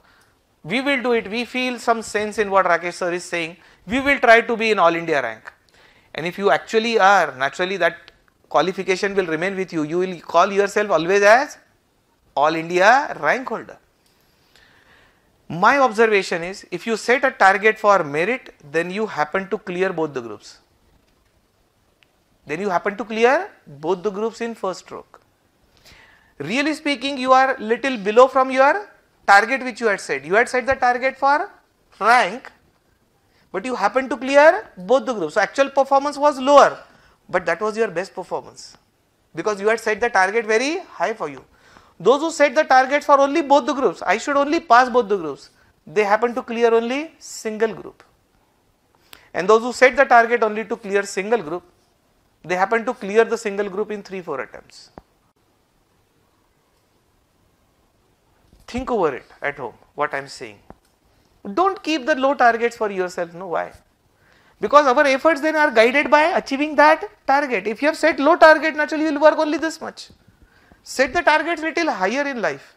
we will do it, we feel some sense in what Rakesh sir is saying, we will try to be in all India rank. And if you actually are, naturally that qualification will remain with you. You will call yourself always as all India rank holder. My observation is if you set a target for merit, then you happen to clear both the groups. Then you happen to clear both the groups in first stroke. Really speaking, you are little below from your target which you had set. You had set the target for rank, but you happen to clear both the groups. So actual performance was lower, but that was your best performance because you had set the target very high for you. Those who set the targets for only both the groups, I should only pass both the groups, they happen to clear only single group. And those who set the target only to clear single group, they happen to clear the single group in 3-4 attempts. Think over it at home, what I am saying. Don't keep the low targets for yourself, no why? Because our efforts then are guided by achieving that target. If you have set low target, naturally you will work only this much. Set the targets little higher in life.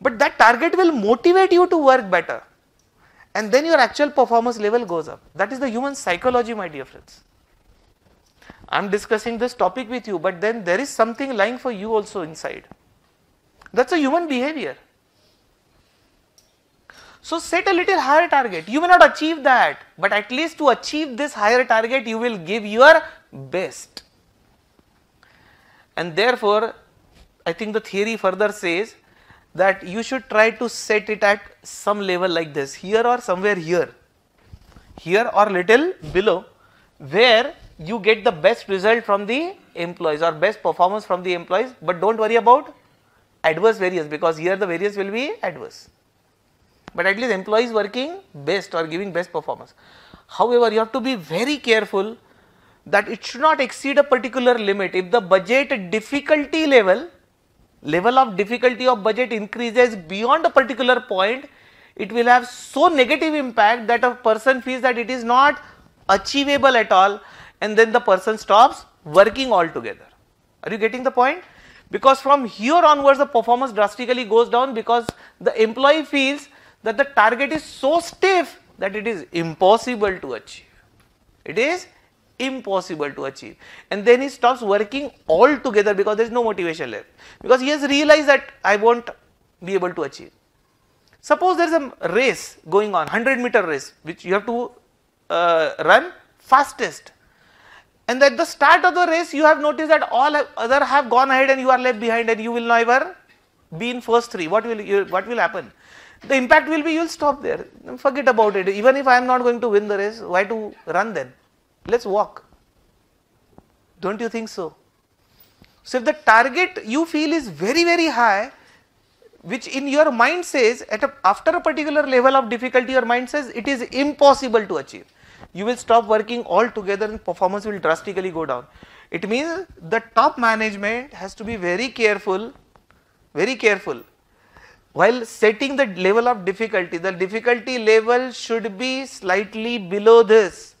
But that target will motivate you to work better. And then your actual performance level goes up. That is the human psychology, my dear friends. I am discussing this topic with you, but then there is something lying for you also inside. That's a human behavior. So set a little higher target. You may not achieve that, but at least to achieve this higher target, you will give your best. And therefore, I think the theory further says that you should try to set it at some level like this, here or somewhere here, here or little below, where you get the best result from the employees or best performance from the employees, but don't worry about adverse variance because here the variance will be adverse. But at least employees working best or giving best performance. However, you have to be very careful that it should not exceed a particular limit. If the budget difficulty level, level of difficulty of budget increases beyond a particular point, it will have so negative impact that a person feels that it is not achievable at all and then the person stops working altogether. Are you getting the point? Because from here onwards the performance drastically goes down because the employee feels that the target is so stiff that it is impossible to achieve. It is impossible to achieve and then he stops working altogether because there is no motivation left because he has realized that I won't be able to achieve. Suppose there is a race going on, 100 meter race, which you have to uh, run fastest. And at the start of the race, you have noticed that all other have gone ahead and you are left behind and you will never be in first three. What will you, what will happen? The impact will be you will stop there. Forget about it. Even if I am not going to win the race, why to run then? Let's walk. Don't you think so? So if the target you feel is very very high, which in your mind says at a, after a particular level of difficulty your mind says it is impossible to achieve you will stop working altogether and performance will drastically go down it means the top management has to be very careful very careful while setting the level of difficulty the difficulty level should be slightly below this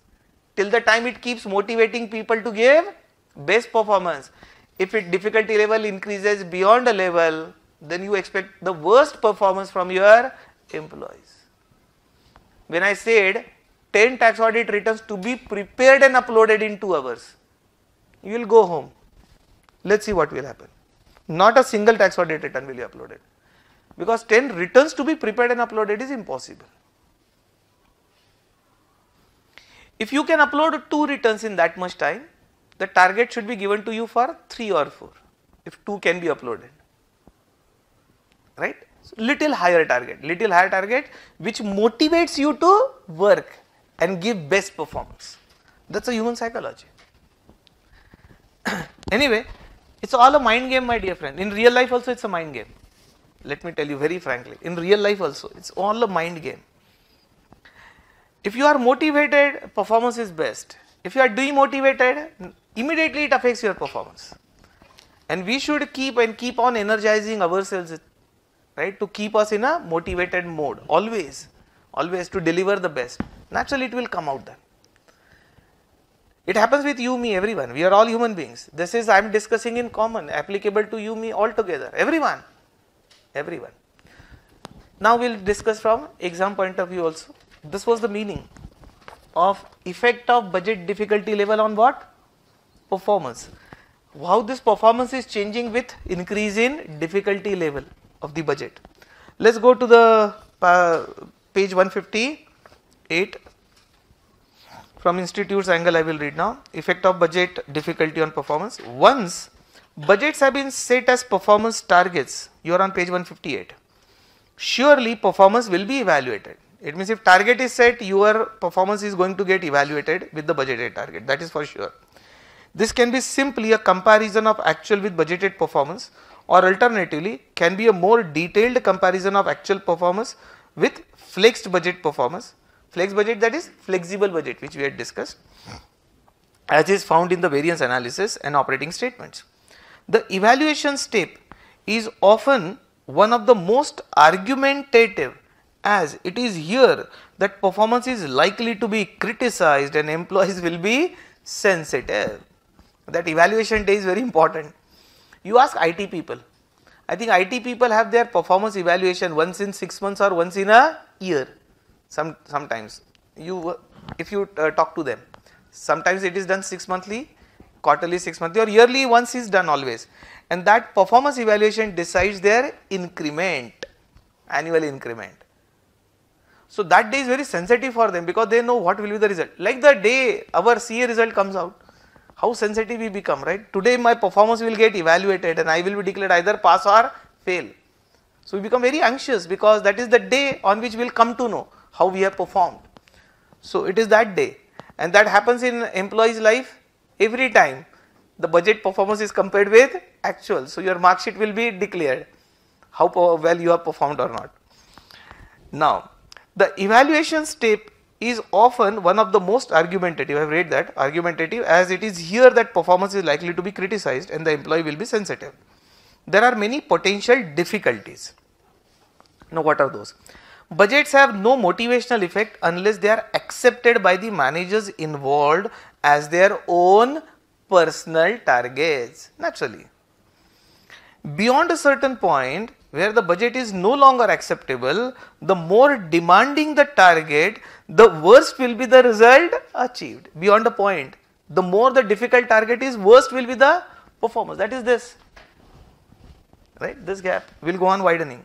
till the time it keeps motivating people to give best performance if it difficulty level increases beyond a level then you expect the worst performance from your employees. When I said 10 tax audit returns to be prepared and uploaded in 2 hours, you will go home. Let's see what will happen. Not a single tax audit return will be uploaded because 10 returns to be prepared and uploaded is impossible. If you can upload 2 returns in that much time, the target should be given to you for 3 or 4 if 2 can be uploaded. Right? So little higher target little higher target which motivates you to work and give best performance. That's a human psychology. Anyway it's all a mind game my dear friend. In real life also it's a mind game let me tell you very frankly in real life also it's all a mind game. If you are motivated performance is best. If you are demotivated immediately it affects your performance. And we should keep and keep on energizing ourselves right to keep us in a motivated mode always always to deliver the best. Naturally it will come out then. It happens with you me everyone. We are all human beings. This is i am discussing in common applicable to you me all together everyone everyone. Now we'll discuss from exam point of view also. This was the meaning of effect of budget difficulty level on what? Performance. How this performance is changing with increase in difficulty level of the budget. Let us go to the uh, page 158 from institute's angle I will read now. Effect of budget difficulty on performance. Once budgets have been set as performance targets you are on page 158 surely performance will be evaluated. It means if target is set your performance is going to get evaluated with the budgeted target that is for sure. This can be simply a comparison of actual with budgeted performance or alternatively can be a more detailed comparison of actual performance with flexed budget performance. Flex budget that is flexible budget which we had discussed as is found in the variance analysis and operating statements. The evaluation step is often one of the most argumentative as it is here that performance is likely to be criticized and employees will be sensitive. That evaluation day is very important. You ask IT people, I think IT people have their performance evaluation once in 6 months or once in a year, some sometimes you if you uh, talk to them, sometimes it is done 6 monthly, quarterly 6 monthly or yearly once is done always and that performance evaluation decides their increment, annual increment. So that day is very sensitive for them because they know what will be the result. Like the day our CA result comes out, how sensitive we become, right? Today my performance will get evaluated and I will be declared either pass or fail. So we become very anxious because that is the day on which we will come to know how we have performed. So it is that day and that happens in employee's life every time the budget performance is compared with actual. So your mark sheet will be declared how well you have performed or not. Now the evaluation step is often one of the most argumentative, I have read that argumentative as it is here that performance is likely to be criticized and the employee will be sensitive. There are many potential difficulties. Now what are those? Budgets have no motivational effect unless they are accepted by the managers involved as their own personal targets naturally. Beyond a certain point, where the budget is no longer acceptable, the more demanding the target, the worst will be the result achieved beyond a point. The more the difficult target is, worst will be the performance. That is this, right? This gap will go on widening.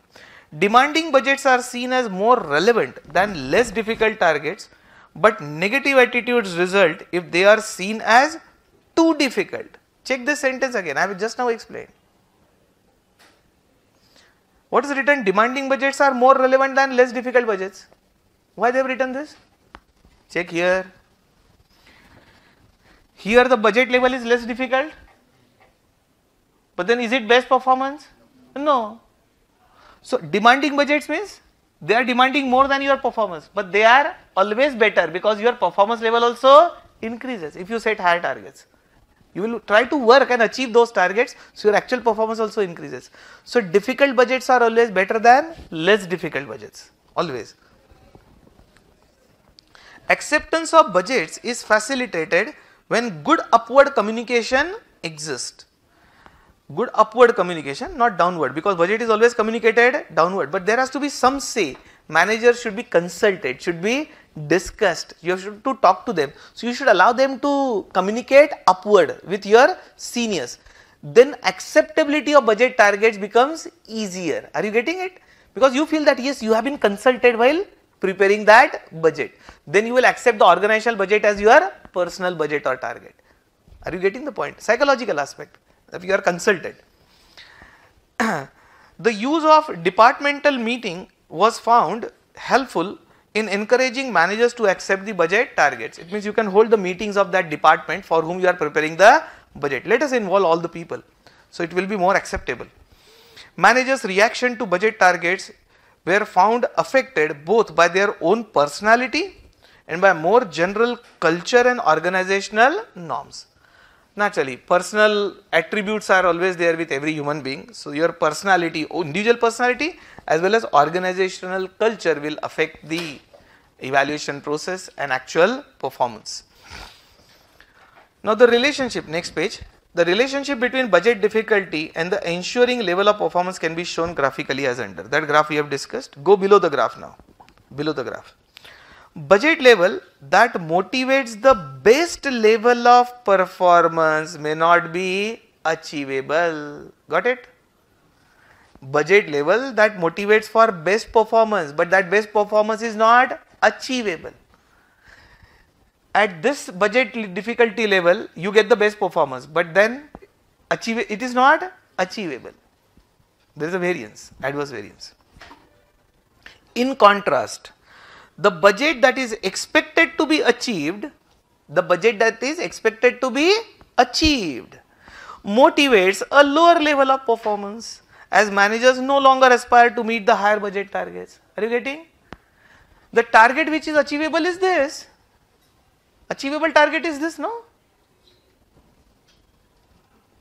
demanding budgets are seen as more relevant than less difficult targets, but negative attitudes result if they are seen as too difficult. Check this sentence again, I have just now explained. What is written? Demanding budgets are more relevant than less difficult budgets. Why they have written this? Check here. Here the budget level is less difficult. But then is it best performance? No. So demanding budgets means they are demanding more than your performance, but they are always better because your performance level also increases if you set higher targets. You will try to work and achieve those targets, so your actual performance also increases. So difficult budgets are always better than less difficult budgets, always. Acceptance of budgets is facilitated when good upward communication exists. Good upward communication, not downward, because budget is always communicated downward, but there has to be some say. Managers should be consulted, should be discussed, you have to talk to them. So, you should allow them to communicate upward with your seniors. Then acceptability of budget targets becomes easier. Are you getting it? Because you feel that yes, you have been consulted while preparing that budget. Then you will accept the organizational budget as your personal budget or target. Are you getting the point? Psychological aspect that you are consulted. the use of departmental meeting was found helpful in encouraging managers to accept the budget targets. It means you can hold the meetings of that department for whom you are preparing the budget. Let us involve all the people. So it will be more acceptable. Managers' reaction to budget targets were found affected both by their own personality and by more general culture and organizational norms. Naturally, personal attributes are always there with every human being. So, your personality, oh, individual personality as well as organizational culture will affect the evaluation process and actual performance. Now, the relationship, next page. The relationship between budget difficulty and the ensuring level of performance can be shown graphically as under. That graph we have discussed. Go below the graph now, below the graph. Budget level that motivates the best level of performance may not be achievable. Got it? Budget level that motivates for best performance, but that best performance is not achievable at this budget difficulty level you get the best performance but then achieve it is not achievable there is a variance adverse variance in contrast the budget that is expected to be achieved the budget that is expected to be achieved motivates a lower level of performance as managers no longer aspire to meet the higher budget targets are you getting the target which is achievable is this Achievable target is this, no?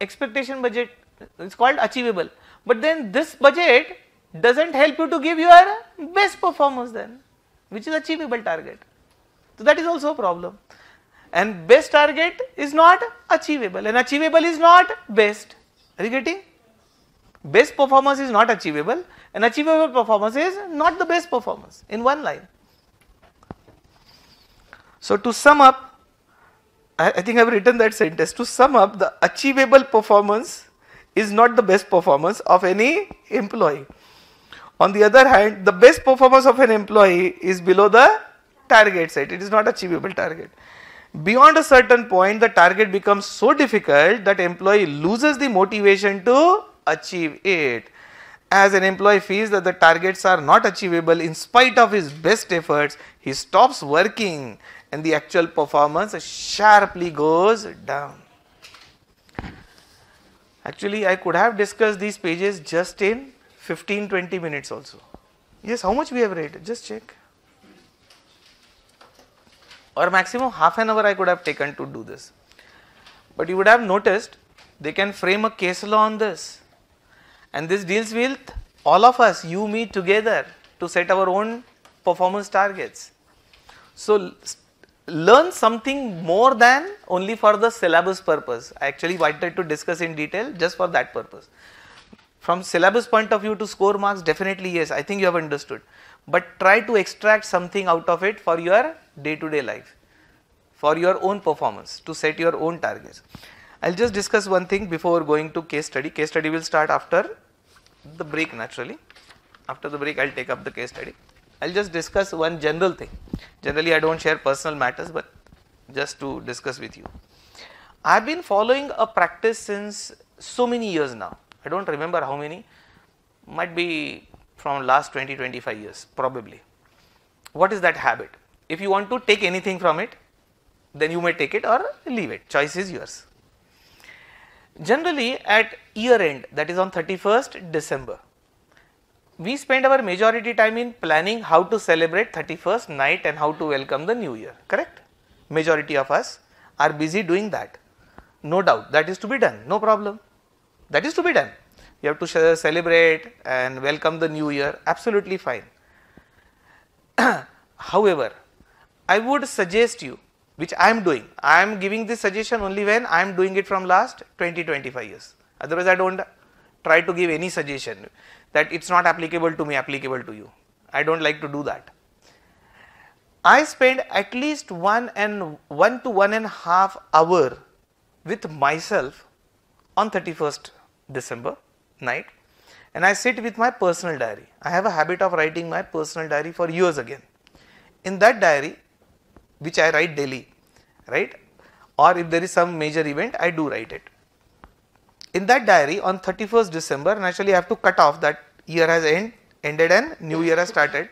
Expectation budget is called achievable. But then this budget doesn't help you to give your best performance then, which is achievable target. So that is also a problem. And best target is not achievable and achievable is not best. Are you getting? Best performance is not achievable and achievable performance is not the best performance in one line. So to sum up, I, I think I have written that sentence. To sum up, the achievable performance is not the best performance of any employee. On the other hand, the best performance of an employee is below the target set. It is not achievable target. Beyond a certain point, the target becomes so difficult that employee loses the motivation to achieve it. As an employee feels that the targets are not achievable in spite of his best efforts, he stops working and the actual performance sharply goes down. Actually, I could have discussed these pages just in 15 20 minutes also. Yes, how much we have read? Just check. Or maximum half an hour I could have taken to do this. But you would have noticed they can frame a case law on this. And this deals with all of us, you, me together to set our own performance targets. So, learn something more than only for the syllabus purpose. I actually wanted to discuss in detail just for that purpose. From syllabus point of view to score marks definitely yes, I think you have understood. But try to extract something out of it for your day to day life, for your own performance, to set your own targets. I will just discuss one thing before going to case study. Case study will start after the break naturally. After the break, I'll take up the case study. I'll just discuss one general thing. Generally, I don't share personal matters, but just to discuss with you. I've been following a practice since so many years now. I don't remember how many, might be from last 20 25 years, probably. What is that habit? If you want to take anything from it, then you may take it or leave it. Choice is yours. Generally, at year end, that is on 31st December, we spend our majority time in planning how to celebrate 31st night and how to welcome the new year, correct? Majority of us are busy doing that. No doubt, that is to be done, no problem. That is to be done. You have to celebrate and welcome the new year, absolutely fine. However, I would suggest you, which I am doing, I am giving this suggestion only when I am doing it from last 20 25 years. Otherwise, I don't try to give any suggestion that it's not applicable to me, applicable to you. I don't like to do that. I spend at least one and one to one and a half hour with myself on 31st December night and I sit with my personal diary. I have a habit of writing my personal diary for years again. In that diary, which I write daily, right? Or if there is some major event, I do write it in that diary on 31st December naturally I have to cut off that year has end, ended and new year has started.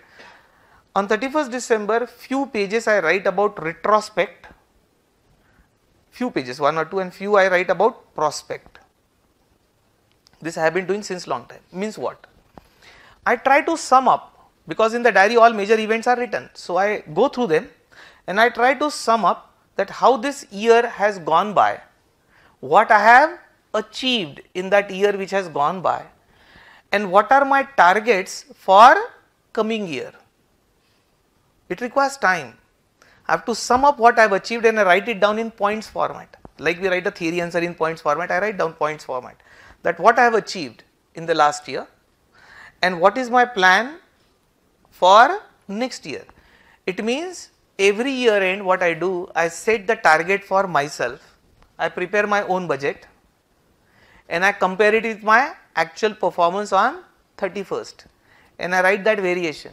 On 31st December few pages I write about retrospect, few pages one or two and few I write about prospect. This I have been doing since long time means what? I try to sum up because in the diary all major events are written. So I go through them and I try to sum up that how this year has gone by, what I have achieved in that year which has gone by and what are my targets for coming year. It requires time. I have to sum up what I have achieved and I write it down in points format. Like we write a theory answer in points format, I write down points format. That what I have achieved in the last year and what is my plan for next year. It means every year end what I do, I set the target for myself. I prepare my own budget and I compare it with my actual performance on 31st and I write that variation.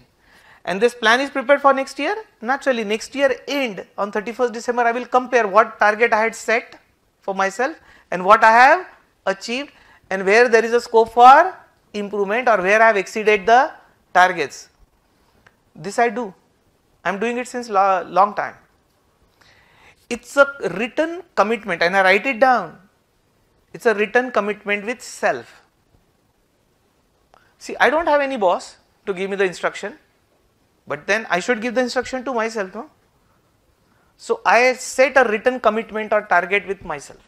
And this plan is prepared for next year. Naturally, next year end on 31st December, I will compare what target I had set for myself and what I have achieved and where there is a scope for improvement or where I have exceeded the targets. This I do. I am doing it since long time. It's a written commitment and I write it down it's a written commitment with self. See, I don't have any boss to give me the instruction, but then I should give the instruction to myself. No? So, I set a written commitment or target with myself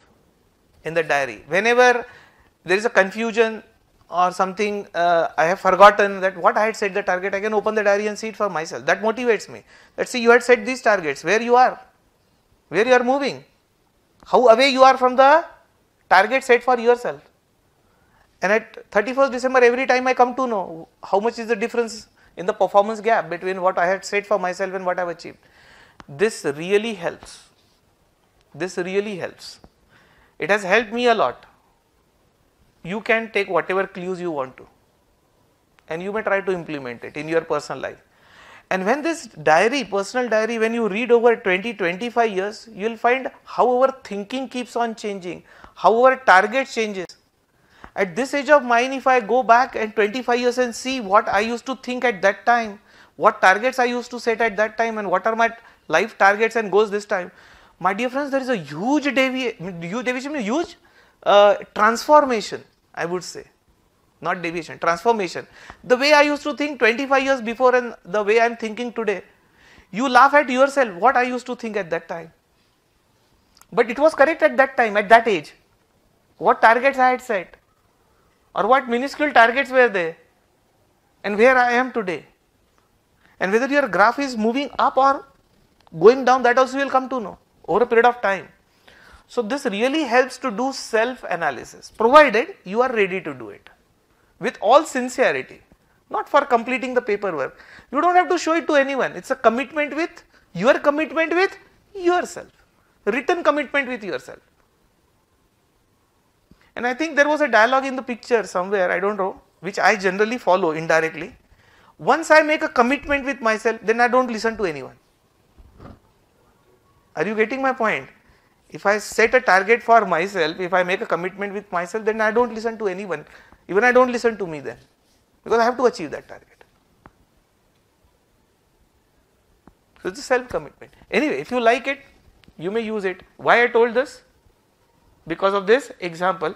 in the diary. Whenever there is a confusion or something uh, I have forgotten that what I had set the target, I can open the diary and see it for myself. That motivates me. Let's see, you had set these targets, where you are, where you are moving, how away you are from the target set for yourself. And at 31st December, every time I come to know how much is the difference in the performance gap between what I had set for myself and what I have achieved. This really helps. This really helps. It has helped me a lot. You can take whatever clues you want to and you may try to implement it in your personal life. And when this diary, personal diary, when you read over 20, 25 years, you will find how our thinking keeps on changing, how our target changes. At this age of mine, if I go back and 25 years and see what I used to think at that time, what targets I used to set at that time and what are my life targets and goals this time, my dear friends, there is a huge deviation, huge deviation, huge uh, transformation, I would say not deviation, transformation. The way I used to think 25 years before and the way I am thinking today, you laugh at yourself what I used to think at that time. But it was correct at that time, at that age. What targets I had set or what minuscule targets were there and where I am today. And whether your graph is moving up or going down that also you will come to know over a period of time. So this really helps to do self analysis provided you are ready to do it with all sincerity, not for completing the paperwork. You don't have to show it to anyone. It's a commitment with your commitment with yourself, written commitment with yourself. And I think there was a dialogue in the picture somewhere, I don't know, which I generally follow indirectly. Once I make a commitment with myself, then I don't listen to anyone. Are you getting my point? If I set a target for myself, if I make a commitment with myself, then I don't listen to anyone. Even I don't listen to me then, because I have to achieve that target. So it's a self commitment. Anyway, if you like it, you may use it. Why I told this? Because of this example.